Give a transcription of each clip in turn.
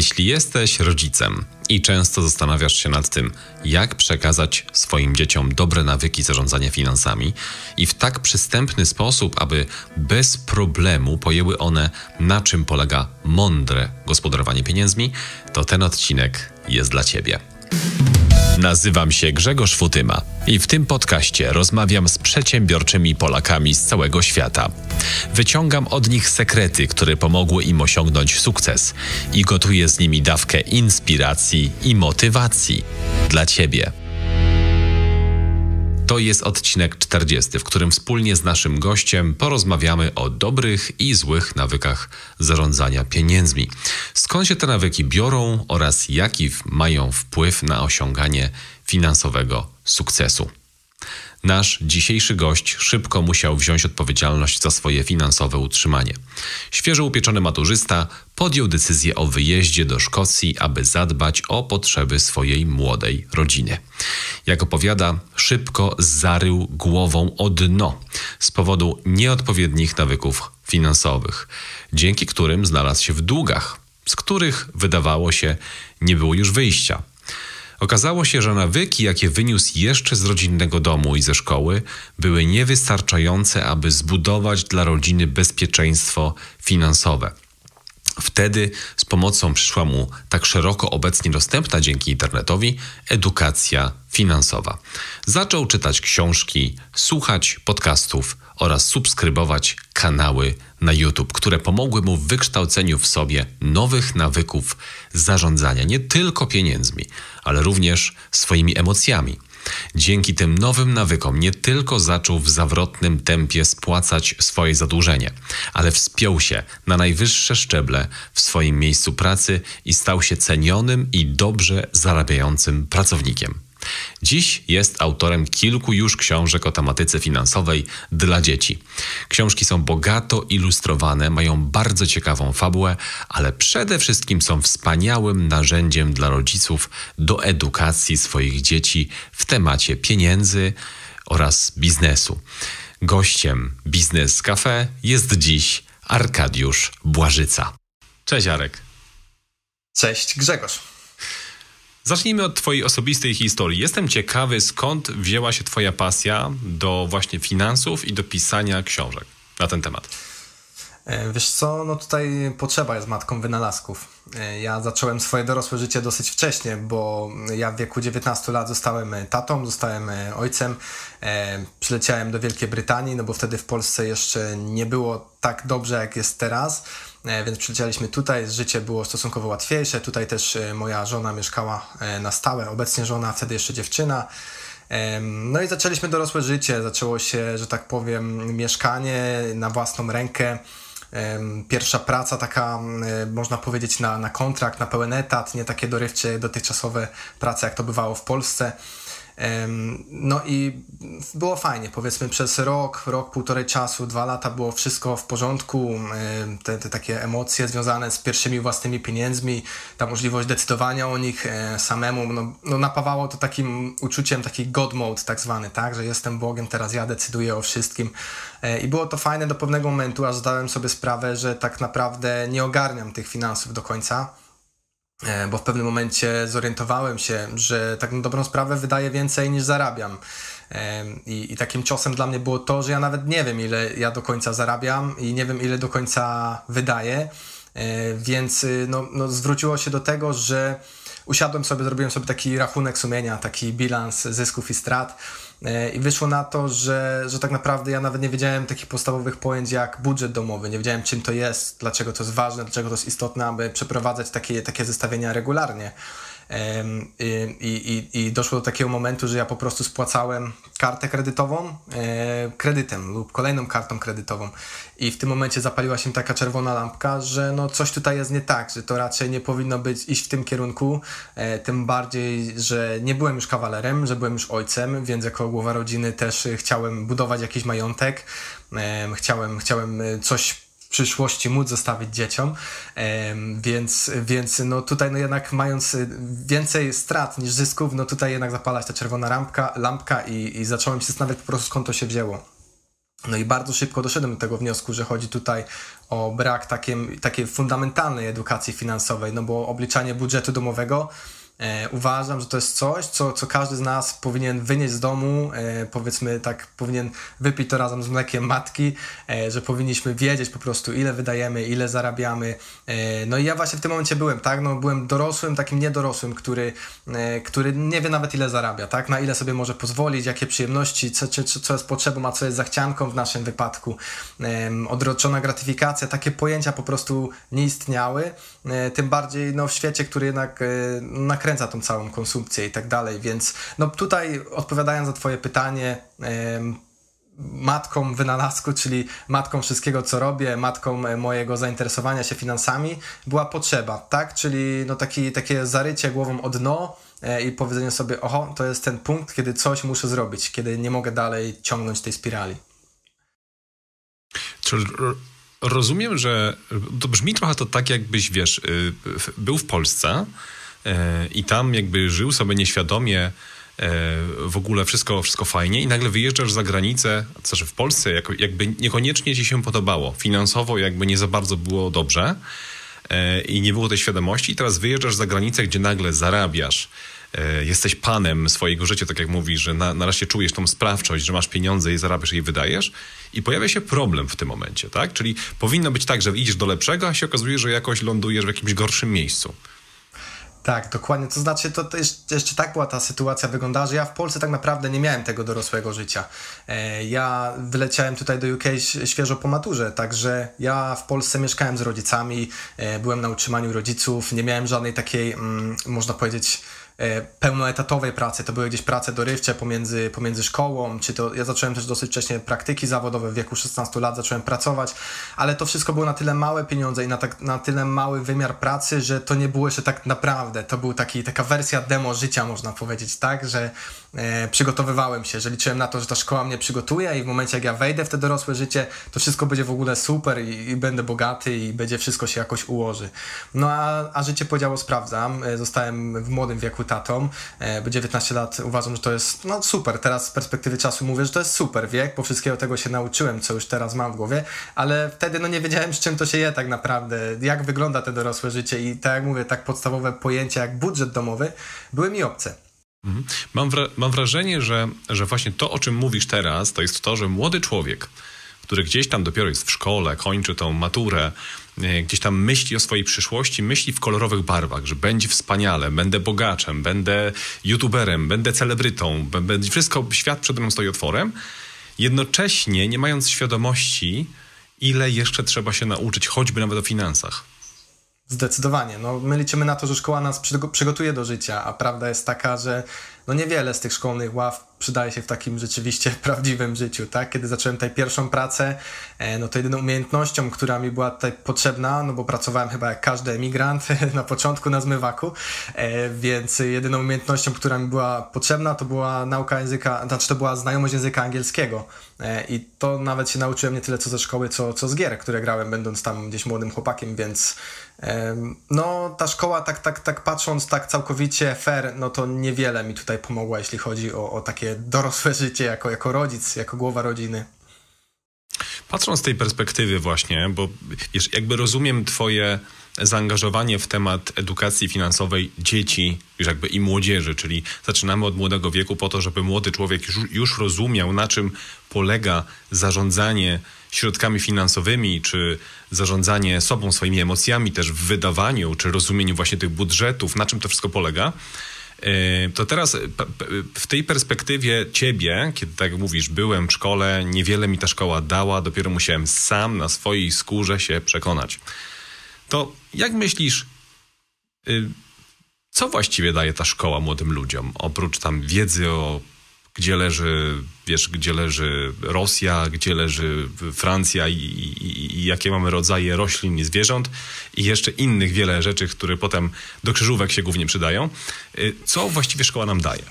Jeśli jesteś rodzicem i często zastanawiasz się nad tym, jak przekazać swoim dzieciom dobre nawyki zarządzania finansami i w tak przystępny sposób, aby bez problemu pojęły one, na czym polega mądre gospodarowanie pieniędzmi, to ten odcinek jest dla Ciebie. Nazywam się Grzegorz Futyma i w tym podcaście rozmawiam z przedsiębiorczymi Polakami z całego świata. Wyciągam od nich sekrety, które pomogły im osiągnąć sukces i gotuję z nimi dawkę inspiracji i motywacji dla Ciebie. To jest odcinek 40, w którym wspólnie z naszym gościem porozmawiamy o dobrych i złych nawykach zarządzania pieniędzmi. Skąd się te nawyki biorą oraz jaki mają wpływ na osiąganie finansowego sukcesu. Nasz dzisiejszy gość szybko musiał wziąć odpowiedzialność za swoje finansowe utrzymanie. Świeżo upieczony maturzysta podjął decyzję o wyjeździe do Szkocji, aby zadbać o potrzeby swojej młodej rodziny. Jak opowiada, szybko zarył głową o dno z powodu nieodpowiednich nawyków finansowych, dzięki którym znalazł się w długach, z których wydawało się nie było już wyjścia. Okazało się, że nawyki, jakie wyniósł jeszcze z rodzinnego domu i ze szkoły, były niewystarczające, aby zbudować dla rodziny bezpieczeństwo finansowe. Wtedy z pomocą przyszła mu tak szeroko obecnie dostępna dzięki internetowi edukacja finansowa. Zaczął czytać książki, słuchać podcastów oraz subskrybować kanały na YouTube, które pomogły mu w wykształceniu w sobie nowych nawyków zarządzania nie tylko pieniędzmi, ale również swoimi emocjami. Dzięki tym nowym nawykom nie tylko zaczął w zawrotnym tempie spłacać swoje zadłużenie, ale wspiął się na najwyższe szczeble w swoim miejscu pracy i stał się cenionym i dobrze zarabiającym pracownikiem. Dziś jest autorem kilku już książek o tematyce finansowej dla dzieci. Książki są bogato ilustrowane, mają bardzo ciekawą fabułę, ale przede wszystkim są wspaniałym narzędziem dla rodziców do edukacji swoich dzieci w temacie pieniędzy oraz biznesu. Gościem Biznes Cafe jest dziś Arkadiusz Błażyca. Cześć Arek. Cześć Grzegorz. Zacznijmy od Twojej osobistej historii. Jestem ciekawy, skąd wzięła się Twoja pasja do właśnie finansów i do pisania książek na ten temat. E, wiesz co, no tutaj potrzeba jest matką wynalazków. E, ja zacząłem swoje dorosłe życie dosyć wcześnie, bo ja w wieku 19 lat zostałem tatą, zostałem ojcem. E, przyleciałem do Wielkiej Brytanii, no bo wtedy w Polsce jeszcze nie było tak dobrze, jak jest teraz. E, więc przylecieliśmy tutaj, życie było stosunkowo łatwiejsze. Tutaj też e, moja żona mieszkała e, na stałe, obecnie żona, wtedy jeszcze dziewczyna. No i zaczęliśmy dorosłe życie. Zaczęło się, że tak powiem, mieszkanie na własną rękę. Pierwsza praca taka, można powiedzieć, na, na kontrakt, na pełen etat, nie takie dorywcze, dotychczasowe prace, jak to bywało w Polsce. No i było fajnie, powiedzmy przez rok, rok, półtorej czasu, dwa lata było wszystko w porządku, te, te takie emocje związane z pierwszymi własnymi pieniędzmi, ta możliwość decydowania o nich e, samemu, no, no napawało to takim uczuciem, taki God mode tak zwany, tak, że jestem Bogiem, teraz ja decyduję o wszystkim. E, i było to fajne do pewnego momentu, aż zdałem sobie sprawę, że tak naprawdę nie ogarniam tych finansów do końca, bo w pewnym momencie zorientowałem się, że tak na dobrą sprawę wydaję więcej niż zarabiam. E, I, I, takim ciosem dla mnie było to, że ja nawet nie wiem, ile ja do końca zarabiam i nie wiem, ile do końca wydaję. E, więc no, no zwróciło się do tego, że usiadłem sobie, zrobiłem sobie taki rachunek sumienia, taki bilans zysków i strat E, I wyszło na to, że, że tak naprawdę ja nawet nie wiedziałem takich podstawowych pojęć jak budżet domowy, nie wiedziałem czym to jest, dlaczego to jest ważne, dlaczego to jest istotne, aby przeprowadzać takie, takie zestawienia regularnie. I, i, I doszło do takiego momentu, że ja po prostu spłacałem kartę kredytową e, kredytem lub kolejną kartą kredytową. I w tym momencie zapaliła się taka czerwona lampka, że no coś tutaj jest nie tak, że to raczej nie powinno być iść w tym kierunku. E, tym bardziej, że nie byłem już kawalerem, że byłem już ojcem, więc jako głowa rodziny też chciałem budować jakiś majątek. E, chciałem, chciałem coś przyszłości móc zostawić dzieciom, więc, więc no tutaj no jednak mając y, więcej strat niż zysków, no tutaj jednak zapalać ta czerwona lampka, lampka i, i zacząłem się zastanawiać po prostu skąd to się wzięło. No i bardzo szybko doszedłem do tego wniosku, że chodzi tutaj o brak takiej, takiej fundamentalnej edukacji finansowej, no bo obliczanie budżetu domowego uważam, że to jest coś, co, co każdy z nas powinien wynieść z domu, e, powiedzmy tak, powinien wypić to razem z mlekiem matki, e, że powinniśmy wiedzieć po prostu, ile wydajemy, ile zarabiamy. E, no i ja właśnie w tym momencie byłem, tak, no byłem dorosłym, takim niedorosłym, który, e, który nie wie nawet ile zarabia, tak, na ile sobie może pozwolić, jakie przyjemności, co, co, co jest potrzebą, a co jest zachcianką w naszym wypadku. odroczona gratyfikacja, takie pojęcia po prostu nie istniały, e, tym bardziej no, w świecie, który jednak nakręca nakręca tą całą konsumpcję i tak dalej, więc no tutaj odpowiadając na twoje pytanie, matką wynalazku, czyli matką wszystkiego, co robię, matką e, mojego zainteresowania się finansami, była potrzeba, tak? Czyli no taki, takie zarycie głową o dno e, i powiedzenie sobie, oho, to jest ten punkt, kiedy coś muszę zrobić, kiedy nie mogę dalej ciągnąć tej spirali. Czyli rozumiem, że to brzmi trochę to tak, jakbyś, wiesz, y, był w Polsce, i tam jakby żył sobie nieświadomie e, w ogóle wszystko, wszystko fajnie i nagle wyjeżdżasz za granicę, co znaczy w Polsce jakby niekoniecznie ci się podobało. Finansowo jakby nie za bardzo było dobrze e, i nie było tej świadomości i teraz wyjeżdżasz za granicę, gdzie nagle zarabiasz, jesteś panem swojego życia, tak jak mówisz, że na, nareszcie czujesz tą sprawczość, że masz pieniądze i zarabiasz i wydajesz i pojawia się problem w tym momencie, tak? Czyli powinno być tak, że idziesz do lepszego, a się okazuje, że jakoś lądujesz w jakimś gorszym miejscu. Tak, dokładnie. To znaczy, to, to jeszcze, jeszcze tak była ta sytuacja wyglądała, że ja w Polsce tak naprawdę nie miałem tego dorosłego życia. E, ja wyleciałem tutaj do UK świeżo po maturze, także ja w Polsce mieszkałem z rodzicami, e, byłem na utrzymaniu rodziców, nie miałem żadnej takiej, mm, można powiedzieć, pełnoetatowej pracy, to były gdzieś prace dorywcze pomiędzy, pomiędzy szkołą, czy to ja zacząłem też dosyć wcześnie praktyki zawodowe, w wieku 16 lat zacząłem pracować, ale to wszystko było na tyle małe pieniądze i na, tak, na tyle mały wymiar pracy, że to nie było jeszcze tak naprawdę, to był taki, taka wersja demo życia, można powiedzieć, tak, że e, przygotowywałem się, że liczyłem na to, że ta szkoła mnie przygotuje i w momencie jak ja wejdę w te dorosłe życie, to wszystko będzie w ogóle super i, i będę bogaty i będzie wszystko się jakoś ułoży. No a, a życie podziało sprawdzam, e, zostałem w młodym wieku tatą, e, bo 19 lat uważam, że to jest no super. Teraz z perspektywy czasu mówię, że to jest super wiek, bo wszystkiego tego się nauczyłem, co już teraz mam w głowie, ale wtedy no nie wiedziałem, z czym to się je tak naprawdę, jak wygląda te dorosłe życie i tak jak mówię, tak podstawowe pojęcia jak budżet domowy były mi obce. Mhm. Mam, wra mam wrażenie, że, że właśnie to, o czym mówisz teraz, to jest to, że młody człowiek, który gdzieś tam dopiero jest w szkole, kończy tą maturę, e, gdzieś tam myśli o swojej przyszłości, myśli w kolorowych barwach, że będzie wspaniale, będę bogaczem, będę youtuberem, będę celebrytą, będzie wszystko, świat przede mną stoi otworem, jednocześnie nie mając świadomości, ile jeszcze trzeba się nauczyć, choćby nawet o finansach. Zdecydowanie. No, my liczymy na to, że szkoła nas przygotuje do życia, a prawda jest taka, że no niewiele z tych szkolnych ław przydaje się w takim rzeczywiście prawdziwym życiu, tak? Kiedy zacząłem tutaj pierwszą pracę, e, no to jedyną umiejętnością, która mi była tutaj potrzebna, no bo pracowałem chyba jak każdy emigrant na początku na zmywaku, e, więc jedyną umiejętnością, która mi była potrzebna, to była nauka języka, znaczy to była znajomość języka angielskiego e, i to nawet się nauczyłem nie tyle co ze szkoły, co, co z gier, które grałem będąc tam gdzieś młodym chłopakiem, więc no ta szkoła tak, tak, tak patrząc tak całkowicie fair, no to niewiele mi tutaj pomogła, jeśli chodzi o, o takie dorosłe życie jako, jako rodzic, jako głowa rodziny. Patrząc z tej perspektywy właśnie, bo wiesz, jakby rozumiem twoje zaangażowanie w temat edukacji finansowej dzieci już jakby i młodzieży, czyli zaczynamy od młodego wieku po to, żeby młody człowiek już, już rozumiał, na czym polega zarządzanie środkami finansowymi, czy zarządzanie sobą, swoimi emocjami też w wydawaniu, czy rozumieniu właśnie tych budżetów, na czym to wszystko polega. E, to teraz w tej perspektywie ciebie, kiedy tak mówisz, byłem w szkole, niewiele mi ta szkoła dała, dopiero musiałem sam na swojej skórze się przekonać. To jak myślisz, y, co właściwie daje ta szkoła młodym ludziom, oprócz tam wiedzy o gdzie leży, wiesz, gdzie leży Rosja, gdzie leży Francja i, i, i, jakie mamy rodzaje roślin i zwierząt i jeszcze innych wiele rzeczy, które potem do krzyżówek się głównie przydają. Y, co właściwie szkoła nam daje?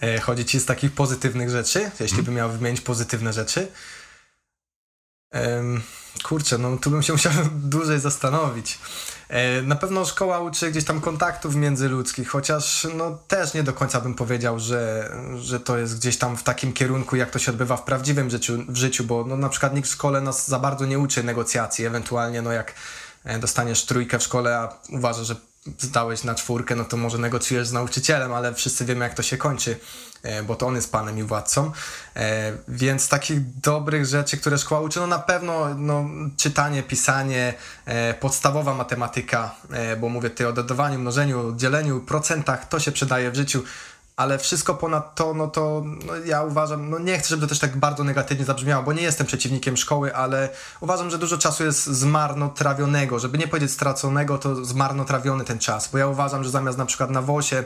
E, chodzi ci z takich pozytywnych rzeczy, jeśli hmm. bym miał wymienić pozytywne rzeczy. Um, kurczę, no tu bym się musiał dłużej zastanowić. E, na pewno szkoła uczy gdzieś tam kontaktów międzyludzkich, chociaż no też nie do końca bym powiedział, że, że to jest gdzieś tam w takim kierunku, jak to się odbywa w prawdziwym życiu, w życiu bo no, na przykład nikt w szkole nas za bardzo nie uczy negocjacji, ewentualnie no jak e, dostaniesz trójkę w szkole, a uważasz, że zdałeś na czwórkę, no to może negocjujesz z nauczycielem, ale wszyscy wiemy, jak to się kończy, e, bo to on jest panem i władcą. E, więc takich dobrych rzeczy, które szkoła uczy, no na pewno no, czytanie, pisanie, e, podstawowa matematyka, bo mówię tutaj o dodawaniu, mnożeniu, dzieleniu, procentach, to się przydaje w życiu ale wszystko ponad to, no to no ja uważam, no nie chcę, żeby to też tak bardzo negatywnie zabrzmiało, bo nie jestem przeciwnikiem szkoły, ale uważam, że dużo czasu jest zmarnotrawionego, żeby nie powiedzieć straconego, to zmarnotrawiony ten czas, bo ja uważam, że zamiast na przykład na WOSie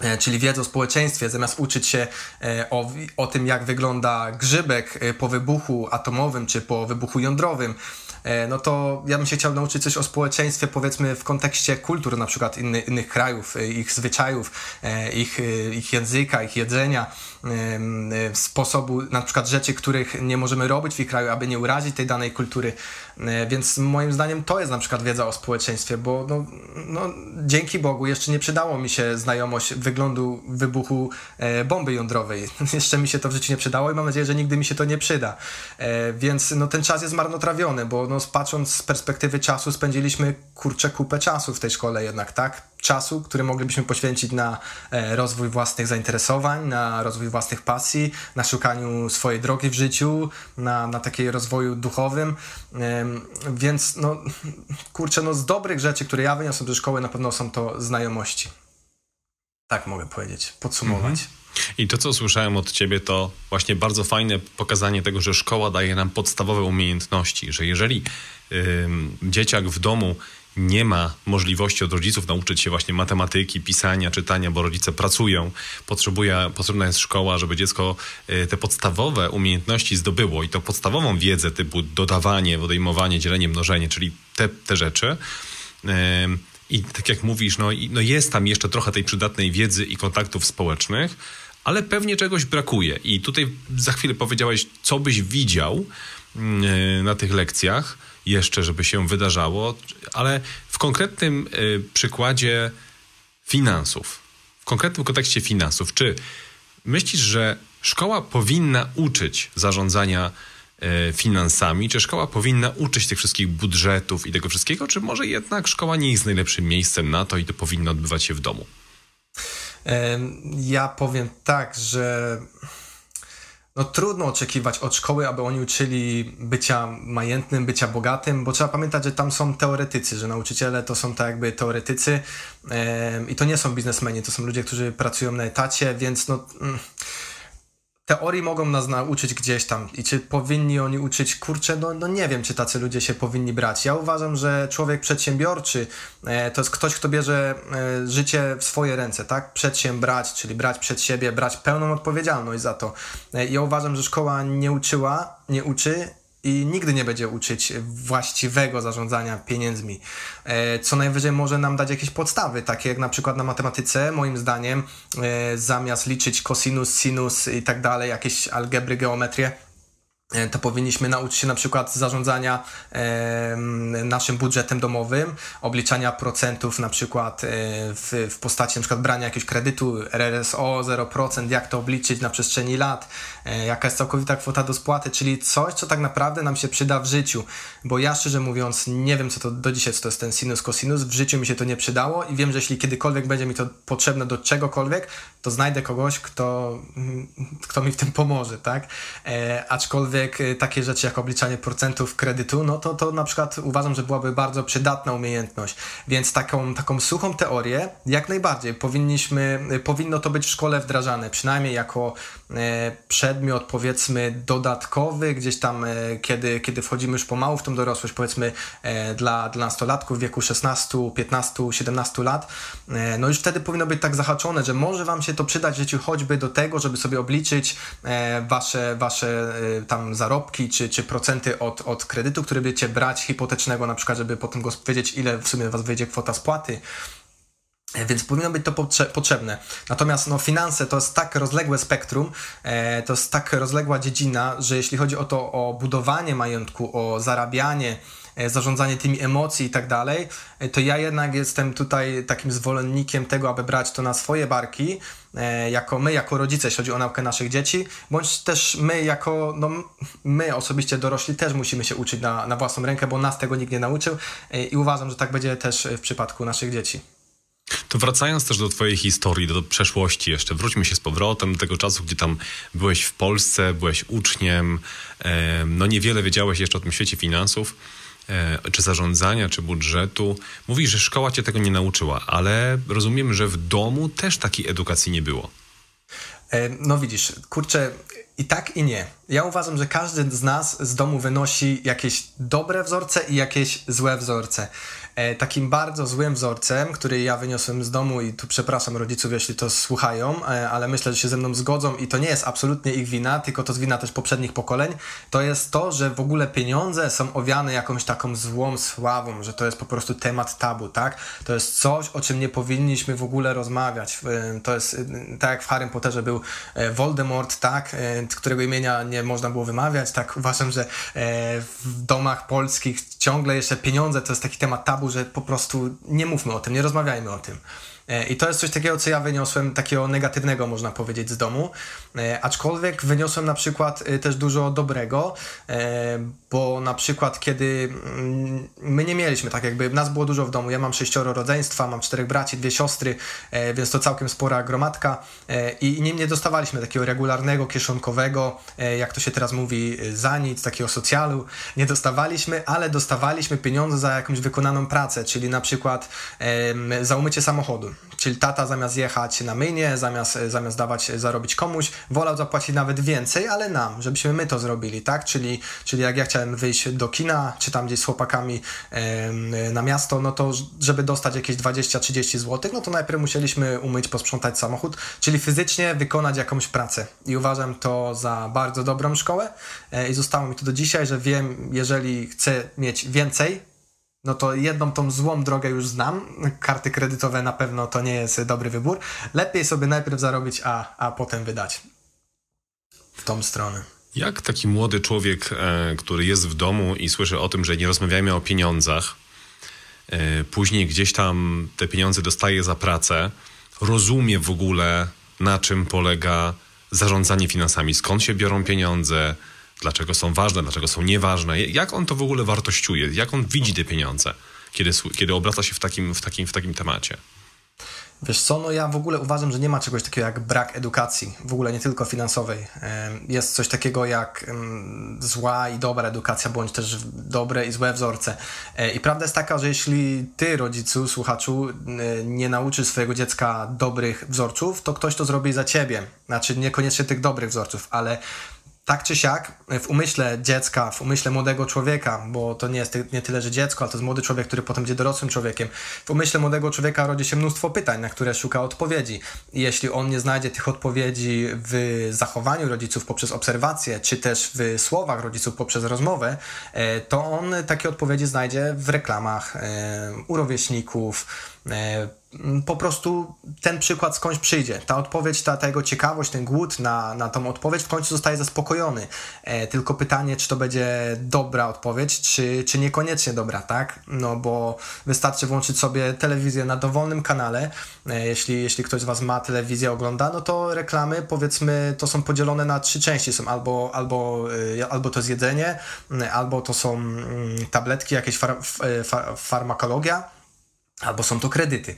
e, czyli wiedzę o społeczeństwie, zamiast uczyć się e, o, o tym, jak wygląda grzybek e, po wybuchu atomowym czy po wybuchu jądrowym, no to ja bym się chciał nauczyć coś o społeczeństwie, powiedzmy w kontekście kultur na przykład inny, innych krajów, e, ich zwyczajów, e, ich, ich języka, ich jedzenia, sposobu, na przykład rzeczy, których nie możemy robić w ich kraju, aby nie urazić tej danej kultury. Więc moim zdaniem to jest na przykład wiedza o społeczeństwie, bo no, no, dzięki Bogu jeszcze nie przydało mi się znajomość wyglądu wybuchu bomby jądrowej. jeszcze mi się to w życiu nie przydało i mam nadzieję, że nigdy mi się to nie przyda. Więc no, ten czas jest marnotrawiony, bo no, patrząc z perspektywy czasu, spędziliśmy kurczę kupę czasu w tej szkole jednak, tak? Czasu, który moglibyśmy poświęcić na e, rozwój własnych zainteresowań, na rozwój własnych pasji, na szukaniu swojej drogi w życiu, na, na takiej rozwoju duchowym. więc no, kurczę, no z dobrych rzeczy, które ja wyniosłem ze szkoły, na pewno są to znajomości. Tak mogę powiedzieć, podsumować. Mhm. I to, co słyszałem od ciebie, to właśnie bardzo fajne pokazanie tego, że szkoła daje nam podstawowe umiejętności, że jeżeli y, dzieciak w domu nie ma możliwości od rodziców nauczyć się właśnie matematyki, pisania, czytania, bo rodzice pracują, potrzebuje, potrzebna jest szkoła, żeby dziecko y, te podstawowe umiejętności zdobyło i to podstawową wiedzę typu dodawanie, odejmowanie, dzielenie, mnożenie, czyli te, te rzeczy. Y, I tak jak mówisz, no, no jest tam jeszcze trochę tej przydatnej wiedzy i kontaktów społecznych, ale pewnie czegoś brakuje. I tutaj za chwilę powiedziałeś, co byś widział mm, e, na tych lekcjach jeszcze, żeby się wydarzało, ale w konkretnym e, przykładzie finansów, w konkretnym kontekście finansów, czy myślisz, że szkoła powinna uczyć zarządzania e, finansami, czy szkoła powinna uczyć tych wszystkich budżetów i tego wszystkiego, czy może jednak szkoła nie jest najlepszym miejscem na to i to powinno odbywać się w domu? Ja powiem tak, że no trudno oczekiwać od szkoły, aby oni uczyli bycia majętnym, bycia bogatym, bo trzeba pamiętać, że tam są teoretycy, że nauczyciele to są tak jakby teoretycy i to nie są biznesmeni, to są ludzie, którzy pracują na etacie, więc no mm, teorii mogą nas nauczyć gdzieś tam i czy powinni oni uczyć, kurczę, no, no nie wiem, czy tacy ludzie się powinni brać. Ja uważam, że człowiek przedsiębiorczy e, to jest ktoś, kto bierze e, życie w swoje ręce, tak? Przedsiębrać, czyli brać przed siebie, brać pełną odpowiedzialność za to. E, ja uważam, że szkoła nie uczyła, nie uczy i nigdy nie będzie uczyć właściwego zarządzania pieniędzmi. E, co najwyżej może nam dać jakieś podstawy, takie jak na przykład na matematyce, moim zdaniem, e, zamiast liczyć cosinus, sinus i tak dalej, jakieś algebry, geometrię, to powinniśmy nauczyć się na przykład zarządzania e, naszym budżetem domowym, obliczania procentów na przykład e, w, w postaci na przykład brania jakiegoś kredytu RRSO 0%, jak to obliczyć na przestrzeni lat, e, jaka jest całkowita kwota do spłaty, czyli coś, co tak naprawdę nam się przyda w życiu, bo ja szczerze mówiąc nie wiem co to do dzisiaj, co to jest ten sinus, cosinus, w życiu mi się to nie przydało i wiem, że jeśli kiedykolwiek będzie mi to potrzebne do czegokolwiek, to znajdę kogoś, kto, kto mi w tym pomoże, tak? E, e, takie rzeczy jak obliczanie procentów kredytu, no to, to na przykład uważam, że byłaby bardzo przydatna umiejętność. Więc taką, taką suchą teorię jak najbardziej powinniśmy, e, powinno to być w szkole wdrażane, przynajmniej jako przedmiot powiedzmy dodatkowy, gdzieś tam e, kiedy, kiedy wchodzimy już pomału w tą dorosłość, powiedzmy e, dla, dla nastolatków w wieku 16, 15, 17 lat, no już wtedy powinno być tak zahaczone, że może wam się to przydać w życiu choćby do tego, żeby sobie obliczyć e, wasze, wasze e, tam zarobki czy, czy procenty od, od kredytu, który będziecie brać hipotecznego na przykład, żeby potem go wiedzieć, ile w sumie was wyjdzie kwota spłaty. E, więc powinno być to potrzebne. Natomiast no, finanse to jest tak rozległe spektrum, e, to jest tak rozległa dziedzina, że jeśli chodzi o to o budowanie majątku, o zarabianie, zarządzanie tymi emocji i tak dalej, to ja jednak jestem tutaj takim zwolennikiem tego, aby brać to na swoje barki, jako my, jako rodzice, jeśli chodzi o naukę naszych dzieci, bądź też my, jako, no, my osobiście dorośli też musimy się uczyć na, na własną rękę, bo nas tego nikt nie nauczył i uważam, że tak będzie też w przypadku naszych dzieci. To wracając też do Twojej historii, do przeszłości jeszcze, wróćmy się z powrotem do tego czasu, gdzie tam byłeś w Polsce, byłeś uczniem, no niewiele wiedziałeś jeszcze o tym świecie finansów, e, czy zarządzania, czy budżetu. Mówisz, że szkoła Cię tego nie nauczyła, ale rozumiem, że w domu też takiej edukacji nie było. E, no widzisz, kurczę, i tak i nie. Ja uważam, że każdy z nas z domu wynosi jakieś dobre wzorce i jakieś złe wzorce. E, takim bardzo złym wzorcem, który ja wyniosłem z domu i tu przepraszam rodziców, jeśli to słuchają, e, ale myślę, że się ze mną zgodzą i to nie jest absolutnie ich wina, tylko to jest wina też poprzednich pokoleń, to jest to, że w ogóle pieniądze są owiane jakąś taką złą sławą, że to jest po prostu temat tabu, tak? To jest coś, o czym nie powinniśmy w ogóle rozmawiać. E, to jest tak jak w Harry Potterze był Voldemort, tak? Którego imienia nie można było wymawiać, tak? Uważam, że w domach polskich ciągle jeszcze pieniądze to jest taki temat tabu, że po prostu nie mówmy o tym, nie rozmawiajmy o tym. E, I to jest coś takiego, co ja wyniosłem, takiego negatywnego, można powiedzieć, z domu. E, aczkolwiek wyniosłem na przykład e, też dużo dobrego, bo na przykład kiedy mm, my nie mieliśmy, tak jakby nas było dużo w domu, ja mam sześcioro rodzeństwa, mam czterech braci, dwie siostry, więc to całkiem spora gromadka i nie, nie dostawaliśmy takiego regularnego, kieszonkowego, jak to się teraz mówi, za nic, takiego socjalu, nie dostawaliśmy, ale dostawaliśmy pieniądze za jakąś wykonaną pracę, czyli na przykład za umycie samochodu. Czyli tata zamiast jechać na myjnie, zamiast, zamiast dawać, zarobić komuś, wolał zapłacić nawet więcej, ale nam, żebyśmy my to zrobili, tak? Czyli, czyli jak ja chciałem wyjść do kina, czy tam gdzieś z chłopakami e, na miasto, no to żeby dostać jakieś 20-30 zł, no to najpierw musieliśmy umyć, posprzątać samochód, czyli fizycznie wykonać jakąś pracę. I uważam to za bardzo dobrą szkołę e, i zostało mi to do dzisiaj, że wiem, jeżeli chcę mieć więcej, no to jedną tą złą drogę już znam. Karty kredytowe na pewno to nie jest dobry wybór. Lepiej sobie najpierw zarobić, a, a potem wydać w tą stronę. Jak taki młody człowiek, e, który jest w domu i słyszy o tym, że nie rozmawiamy o pieniądzach, e, później gdzieś tam te pieniądze dostaje za pracę, rozumie w ogóle, na czym polega zarządzanie finansami, skąd się biorą pieniądze, dlaczego są ważne, dlaczego są nieważne, jak on to w ogóle wartościuje, jak on widzi te pieniądze, kiedy, kiedy obraca się w takim, w, takim, w takim temacie. Wiesz co, no ja w ogóle uważam, że nie ma czegoś takiego jak brak edukacji, w ogóle nie tylko finansowej. Jest coś takiego jak zła i dobra edukacja, bądź też dobre i złe wzorce. E, I prawda jest taka, że jeśli ty, rodzicu, słuchaczu, nie nauczysz swojego dziecka dobrych wzorców, to ktoś to zrobi za ciebie. Znaczy niekoniecznie tych dobrych wzorców, ale tak czy siak w umyśle dziecka, w umyśle młodego człowieka, bo to nie jest nie tyle, że dziecko, ale to jest młody człowiek, który potem będzie dorosłym człowiekiem. W umyśle młodego człowieka rodzi się mnóstwo pytań, na które szuka odpowiedzi. I jeśli on nie znajdzie tych odpowiedzi w zachowaniu rodziców poprzez obserwację, czy też w słowach rodziców poprzez rozmowę, e, to on takie odpowiedzi znajdzie w reklamach e, u rówieśników, po prostu ten przykład skądś przyjdzie. Ta odpowiedź, ta, ta jego ciekawość, ten głód na, na tą odpowiedź w końcu zostaje zaspokojony. E, tylko pytanie, czy to będzie dobra odpowiedź, czy, czy niekoniecznie dobra, tak? No bo wystarczy włączyć sobie telewizję na dowolnym kanale. E, jeśli, jeśli ktoś z Was ma telewizję, ogląda, no to reklamy, powiedzmy, to są podzielone na trzy części. Są albo, albo, e, albo to jest jedzenie, albo to są mm, tabletki, jakieś far, far, farmakologia albo są to kredyty.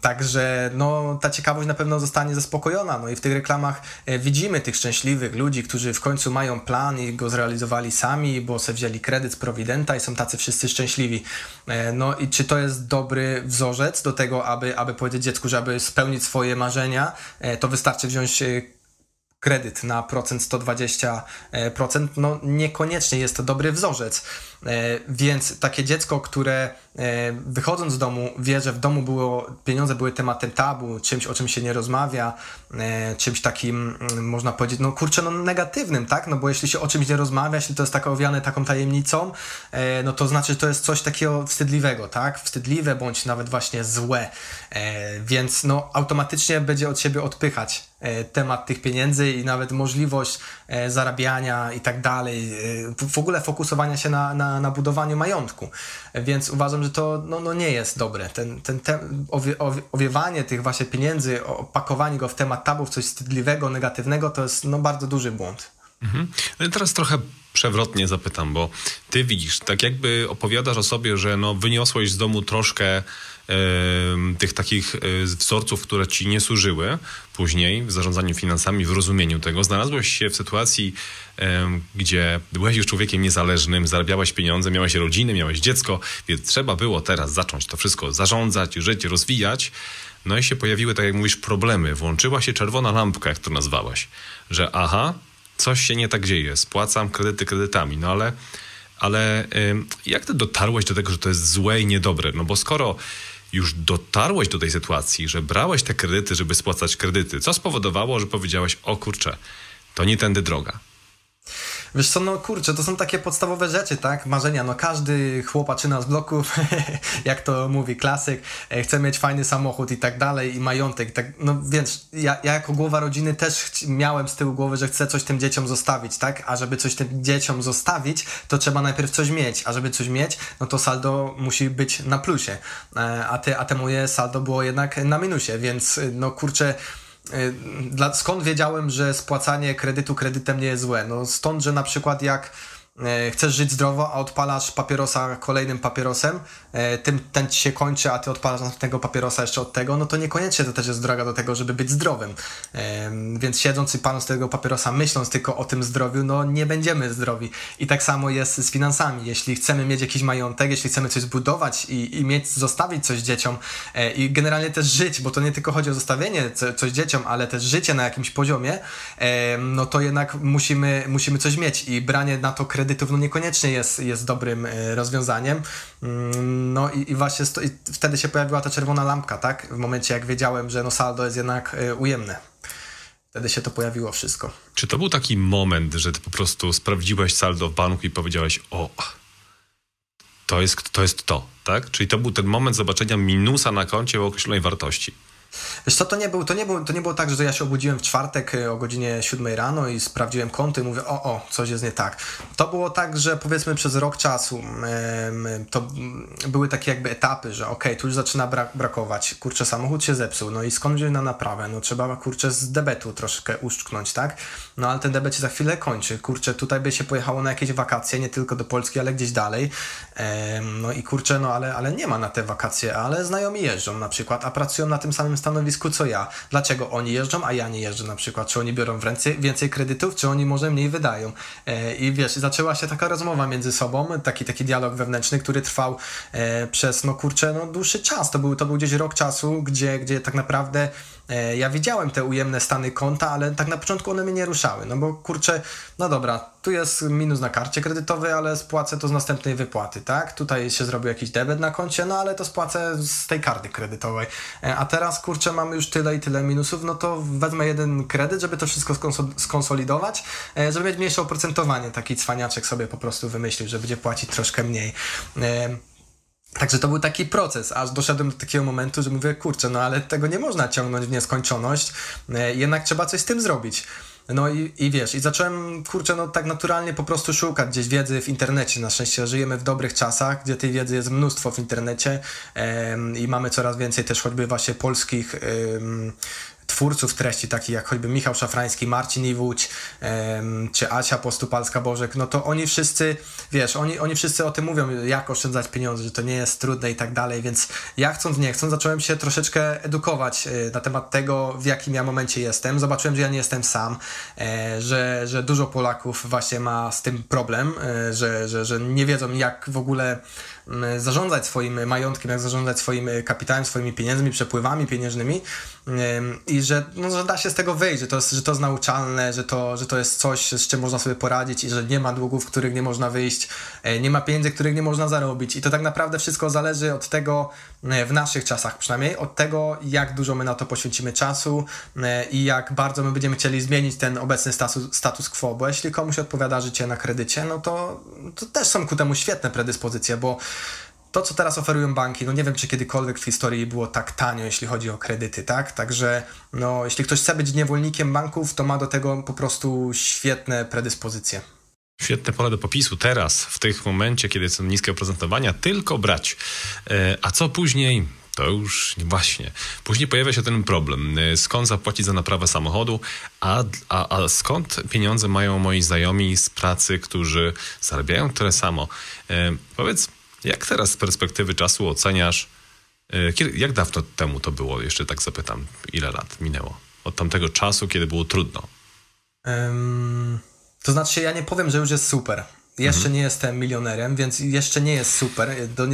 Także no, ta ciekawość na pewno zostanie zaspokojona. No i w tych reklamach e, widzimy tych szczęśliwych ludzi, którzy w końcu mają plan i go zrealizowali sami, bo se wzięli kredyt z Providenta i są tacy wszyscy szczęśliwi. E, no i czy to jest dobry wzorzec do tego, aby, aby powiedzieć dziecku, że aby spełnić swoje marzenia, e, to wystarczy wziąć kredyt na procent 120%, no niekoniecznie jest to dobry wzorzec. Więc takie dziecko, które wychodząc z domu wie, że w domu było, pieniądze były tematem tabu, czymś, o czym się nie rozmawia, e, czymś takim, mm, można powiedzieć, no kurczę, no negatywnym, tak? No bo jeśli się o czymś nie rozmawia, jeśli to jest tak owiane taką tajemnicą, no to znaczy, że to jest coś takiego wstydliwego, tak? Wstydliwe bądź nawet właśnie złe. Więc no automatycznie będzie od siebie odpychać e, temat tych pieniędzy i nawet możliwość e, zarabiania i tak dalej, w ogóle fokusowania się na, na, na budowaniu majątku. Więc uważam, że to no, no nie jest dobre. Ten, ten te, owie, owiewanie tych właśnie pieniędzy, opakowanie go w temat tabu, w coś wstydliwego, negatywnego, to jest no, bardzo duży błąd. Mhm. Ale teraz trochę przewrotnie zapytam, bo ty widzisz, tak jakby opowiadasz o sobie, że no, wyniosłeś z domu troszkę tych takich e, wzorców, które ci nie służyły później w zarządzaniu finansami, w rozumieniu tego. Znalazłeś się w sytuacji, gdzie byłeś już człowiekiem niezależnym, zarabiałeś pieniądze, miałeś rodzinę, miałeś dziecko, więc trzeba było teraz zacząć to wszystko zarządzać, żyć, rozwijać. No i się pojawiły, tak jak mówisz, problemy. Włączyła się czerwona lampka, jak to nazwałaś, że aha, coś się nie tak dzieje, spłacam kredyty kredytami, no ale, ale jak ty dotarłeś do tego, że to jest złe i niedobre? No bo skoro już dotarłeś do tej sytuacji, że brałeś te kredyty, żeby spłacać kredyty, co spowodowało, że powiedziałeś, o kurczę, to nie tędy droga. Wiesz co, no kurczę, to są takie podstawowe rzeczy, tak? Marzenia, no każdy chłopaczyna z bloków, jak to mówi klasyk, e, chce mieć fajny samochód i tak dalej i majątek, tak, no więc ja, ja jako głowa rodziny też miałem z tyłu głowy, że chcę coś tym dzieciom zostawić, tak? A żeby coś tym dzieciom zostawić, to trzeba najpierw coś mieć, a żeby coś mieć, no to saldo musi być na plusie, e, a te, a te moje saldo było jednak na minusie, więc no kurczę, dla, skąd wiedziałem, że spłacanie kredytu kredytem nie jest złe? No stąd, że na przykład jak E, chcesz żyć zdrowo, a odpalasz papierosa kolejnym papierosem, e, tym ten ci się kończy, a ty odpalasz następnego papierosa jeszcze od tego, no to niekoniecznie to też jest droga do tego, żeby być zdrowym. E, więc siedząc i paląc tego papierosa, myśląc tylko o tym zdrowiu, no nie będziemy zdrowi. I tak samo jest z finansami. Jeśli chcemy mieć jakiś majątek, jeśli chcemy coś zbudować i, i mieć, zostawić coś dzieciom i generalnie też żyć, bo to nie tylko chodzi o zostawienie coś dzieciom, ale też życie na jakimś poziomie, no to jednak musimy, musimy coś mieć i branie na to kredytu kredytów no niekoniecznie jest, jest dobrym e, rozwiązaniem. Mm, no i, i właśnie sto, i wtedy się pojawiła ta czerwona lampka, tak? W momencie jak wiedziałem, że no saldo jest jednak e, ujemne. Wtedy się to pojawiło wszystko. Czy to był taki moment, że ty po prostu sprawdziłeś saldo w banku i powiedziałeś, o, to jest to, jest to tak? Czyli to był ten moment zobaczenia minusa na koncie o określonej wartości. Wiesz co, to nie, był, to, nie był, to nie było tak, że ja się obudziłem w czwartek e, o godzinie 7 rano i sprawdziłem konto i mówię, o, o, coś jest nie tak. To było tak, że powiedzmy przez rok czasu to były takie jakby etapy, że okay, tu już zaczyna brak, brakować, kurczę, samochód się zepsuł, no i skąd wziąć na naprawę? No trzeba, kurczę, z debetu troszkę uszczknąć, tak? No ale ten debet się za chwilę kończy, kurczę, tutaj by się pojechało na jakieś wakacje, nie tylko do Polski, ale gdzieś dalej. No i kurczę, no ale, ale nie ma na te wakacje, ale znajomi jeżdżą na przykład, a pracują na tym samym stanowisku co ja. Dlaczego oni jeżdżą, a ja nie jeżdżę na przykład? Czy oni biorą więcej, więcej kredytów, czy oni może mniej wydają? E, I wiesz, zaczęła się taka rozmowa między sobą, taki, taki dialog wewnętrzny, który trwał e, przez, no kurczę, no dłuższy czas. To był, to był gdzieś rok czasu, gdzie, gdzie tak naprawdę ja widziałem te ujemne stany konta, ale tak na początku one mnie nie ruszały, no bo kurczę, no dobra, tu jest minus na karcie kredytowej, ale spłacę to z następnej wypłaty, tak? Tutaj się zrobił jakiś debet na koncie, no ale to spłacę z tej karty kredytowej. E, a teraz kurczę, mamy już tyle i tyle minusów, no to wezmę jeden kredyt, żeby to wszystko skonsolidować, e, żeby mieć mniejsze oprocentowanie. Taki cwaniaczek sobie po prostu wymyślił, że będzie płacić troszkę mniej. Także to był taki proces, aż doszedłem do takiego momentu, że mówię, kurczę, no ale tego nie można ciągnąć w nieskończoność, e, jednak trzeba coś z tym zrobić. No i, i wiesz, i zacząłem, kurczę, no tak naturalnie po prostu szukać gdzieś wiedzy w internecie. Na szczęście żyjemy w dobrych czasach, gdzie tej wiedzy jest mnóstwo w internecie i mamy coraz więcej też choćby właśnie polskich twórców treści, takich jak choćby Michał Szafrański, Marcin Iwódź, czy Asia Postupalska-Bożek, no to oni wszyscy, wiesz, oni, oni wszyscy o tym mówią, jak oszczędzać pieniądze, że to nie jest trudne i tak dalej, więc ja chcąc, nie chcąc, zacząłem się troszeczkę edukować y, na temat tego, w jakim ja momencie jestem. Zobaczyłem, że ja nie jestem sam, e, że, że dużo Polaków właśnie ma z tym problem, e, że, że, że nie wiedzą, jak w ogóle zarządzać swoim majątkiem, jak zarządzać swoim kapitałem, swoimi pieniędzmi, przepływami pieniężnymi. I że, no, że da się z tego wyjść, że to jest, że to jest nauczalne, że to, że to jest coś, z czym można sobie poradzić i że nie ma długów, których nie można wyjść, e, nie ma pieniędzy, których nie można zarobić. I to tak naprawdę wszystko zależy od tego, e, w naszych czasach przynajmniej, od tego, jak dużo my na to poświęcimy czasu e, i jak bardzo my będziemy chcieli zmienić ten obecny status, status quo, bo jeśli komuś odpowiada życie na kredycie, no to, to też są ku temu świetne predyspozycje, bo to, co teraz oferują banki, no nie wiem, czy kiedykolwiek w historii było tak tanio, jeśli chodzi o kredyty, tak? Także, no, jeśli ktoś chce być niewolnikiem banków, to ma do tego po prostu świetne predyspozycje. Świetne pole do popisu teraz, w tych momencie, kiedy są niskie oprocentowania, tylko brać. E, a co później? To już właśnie. Później pojawia się ten problem. E, skąd zapłacić za naprawę samochodu, a, a, a skąd pieniądze mają moi znajomi z pracy, którzy zarabiają tyle samo? E, powiedz, jak teraz z perspektywy czasu oceniasz, jak dawno temu to było? Jeszcze tak zapytam, ile lat minęło od tamtego czasu, kiedy było trudno? Um to znaczy, ja nie powiem, że już jest super. Jeszcze mhm. nie jestem milionerem, więc jeszcze nie jest super. Do,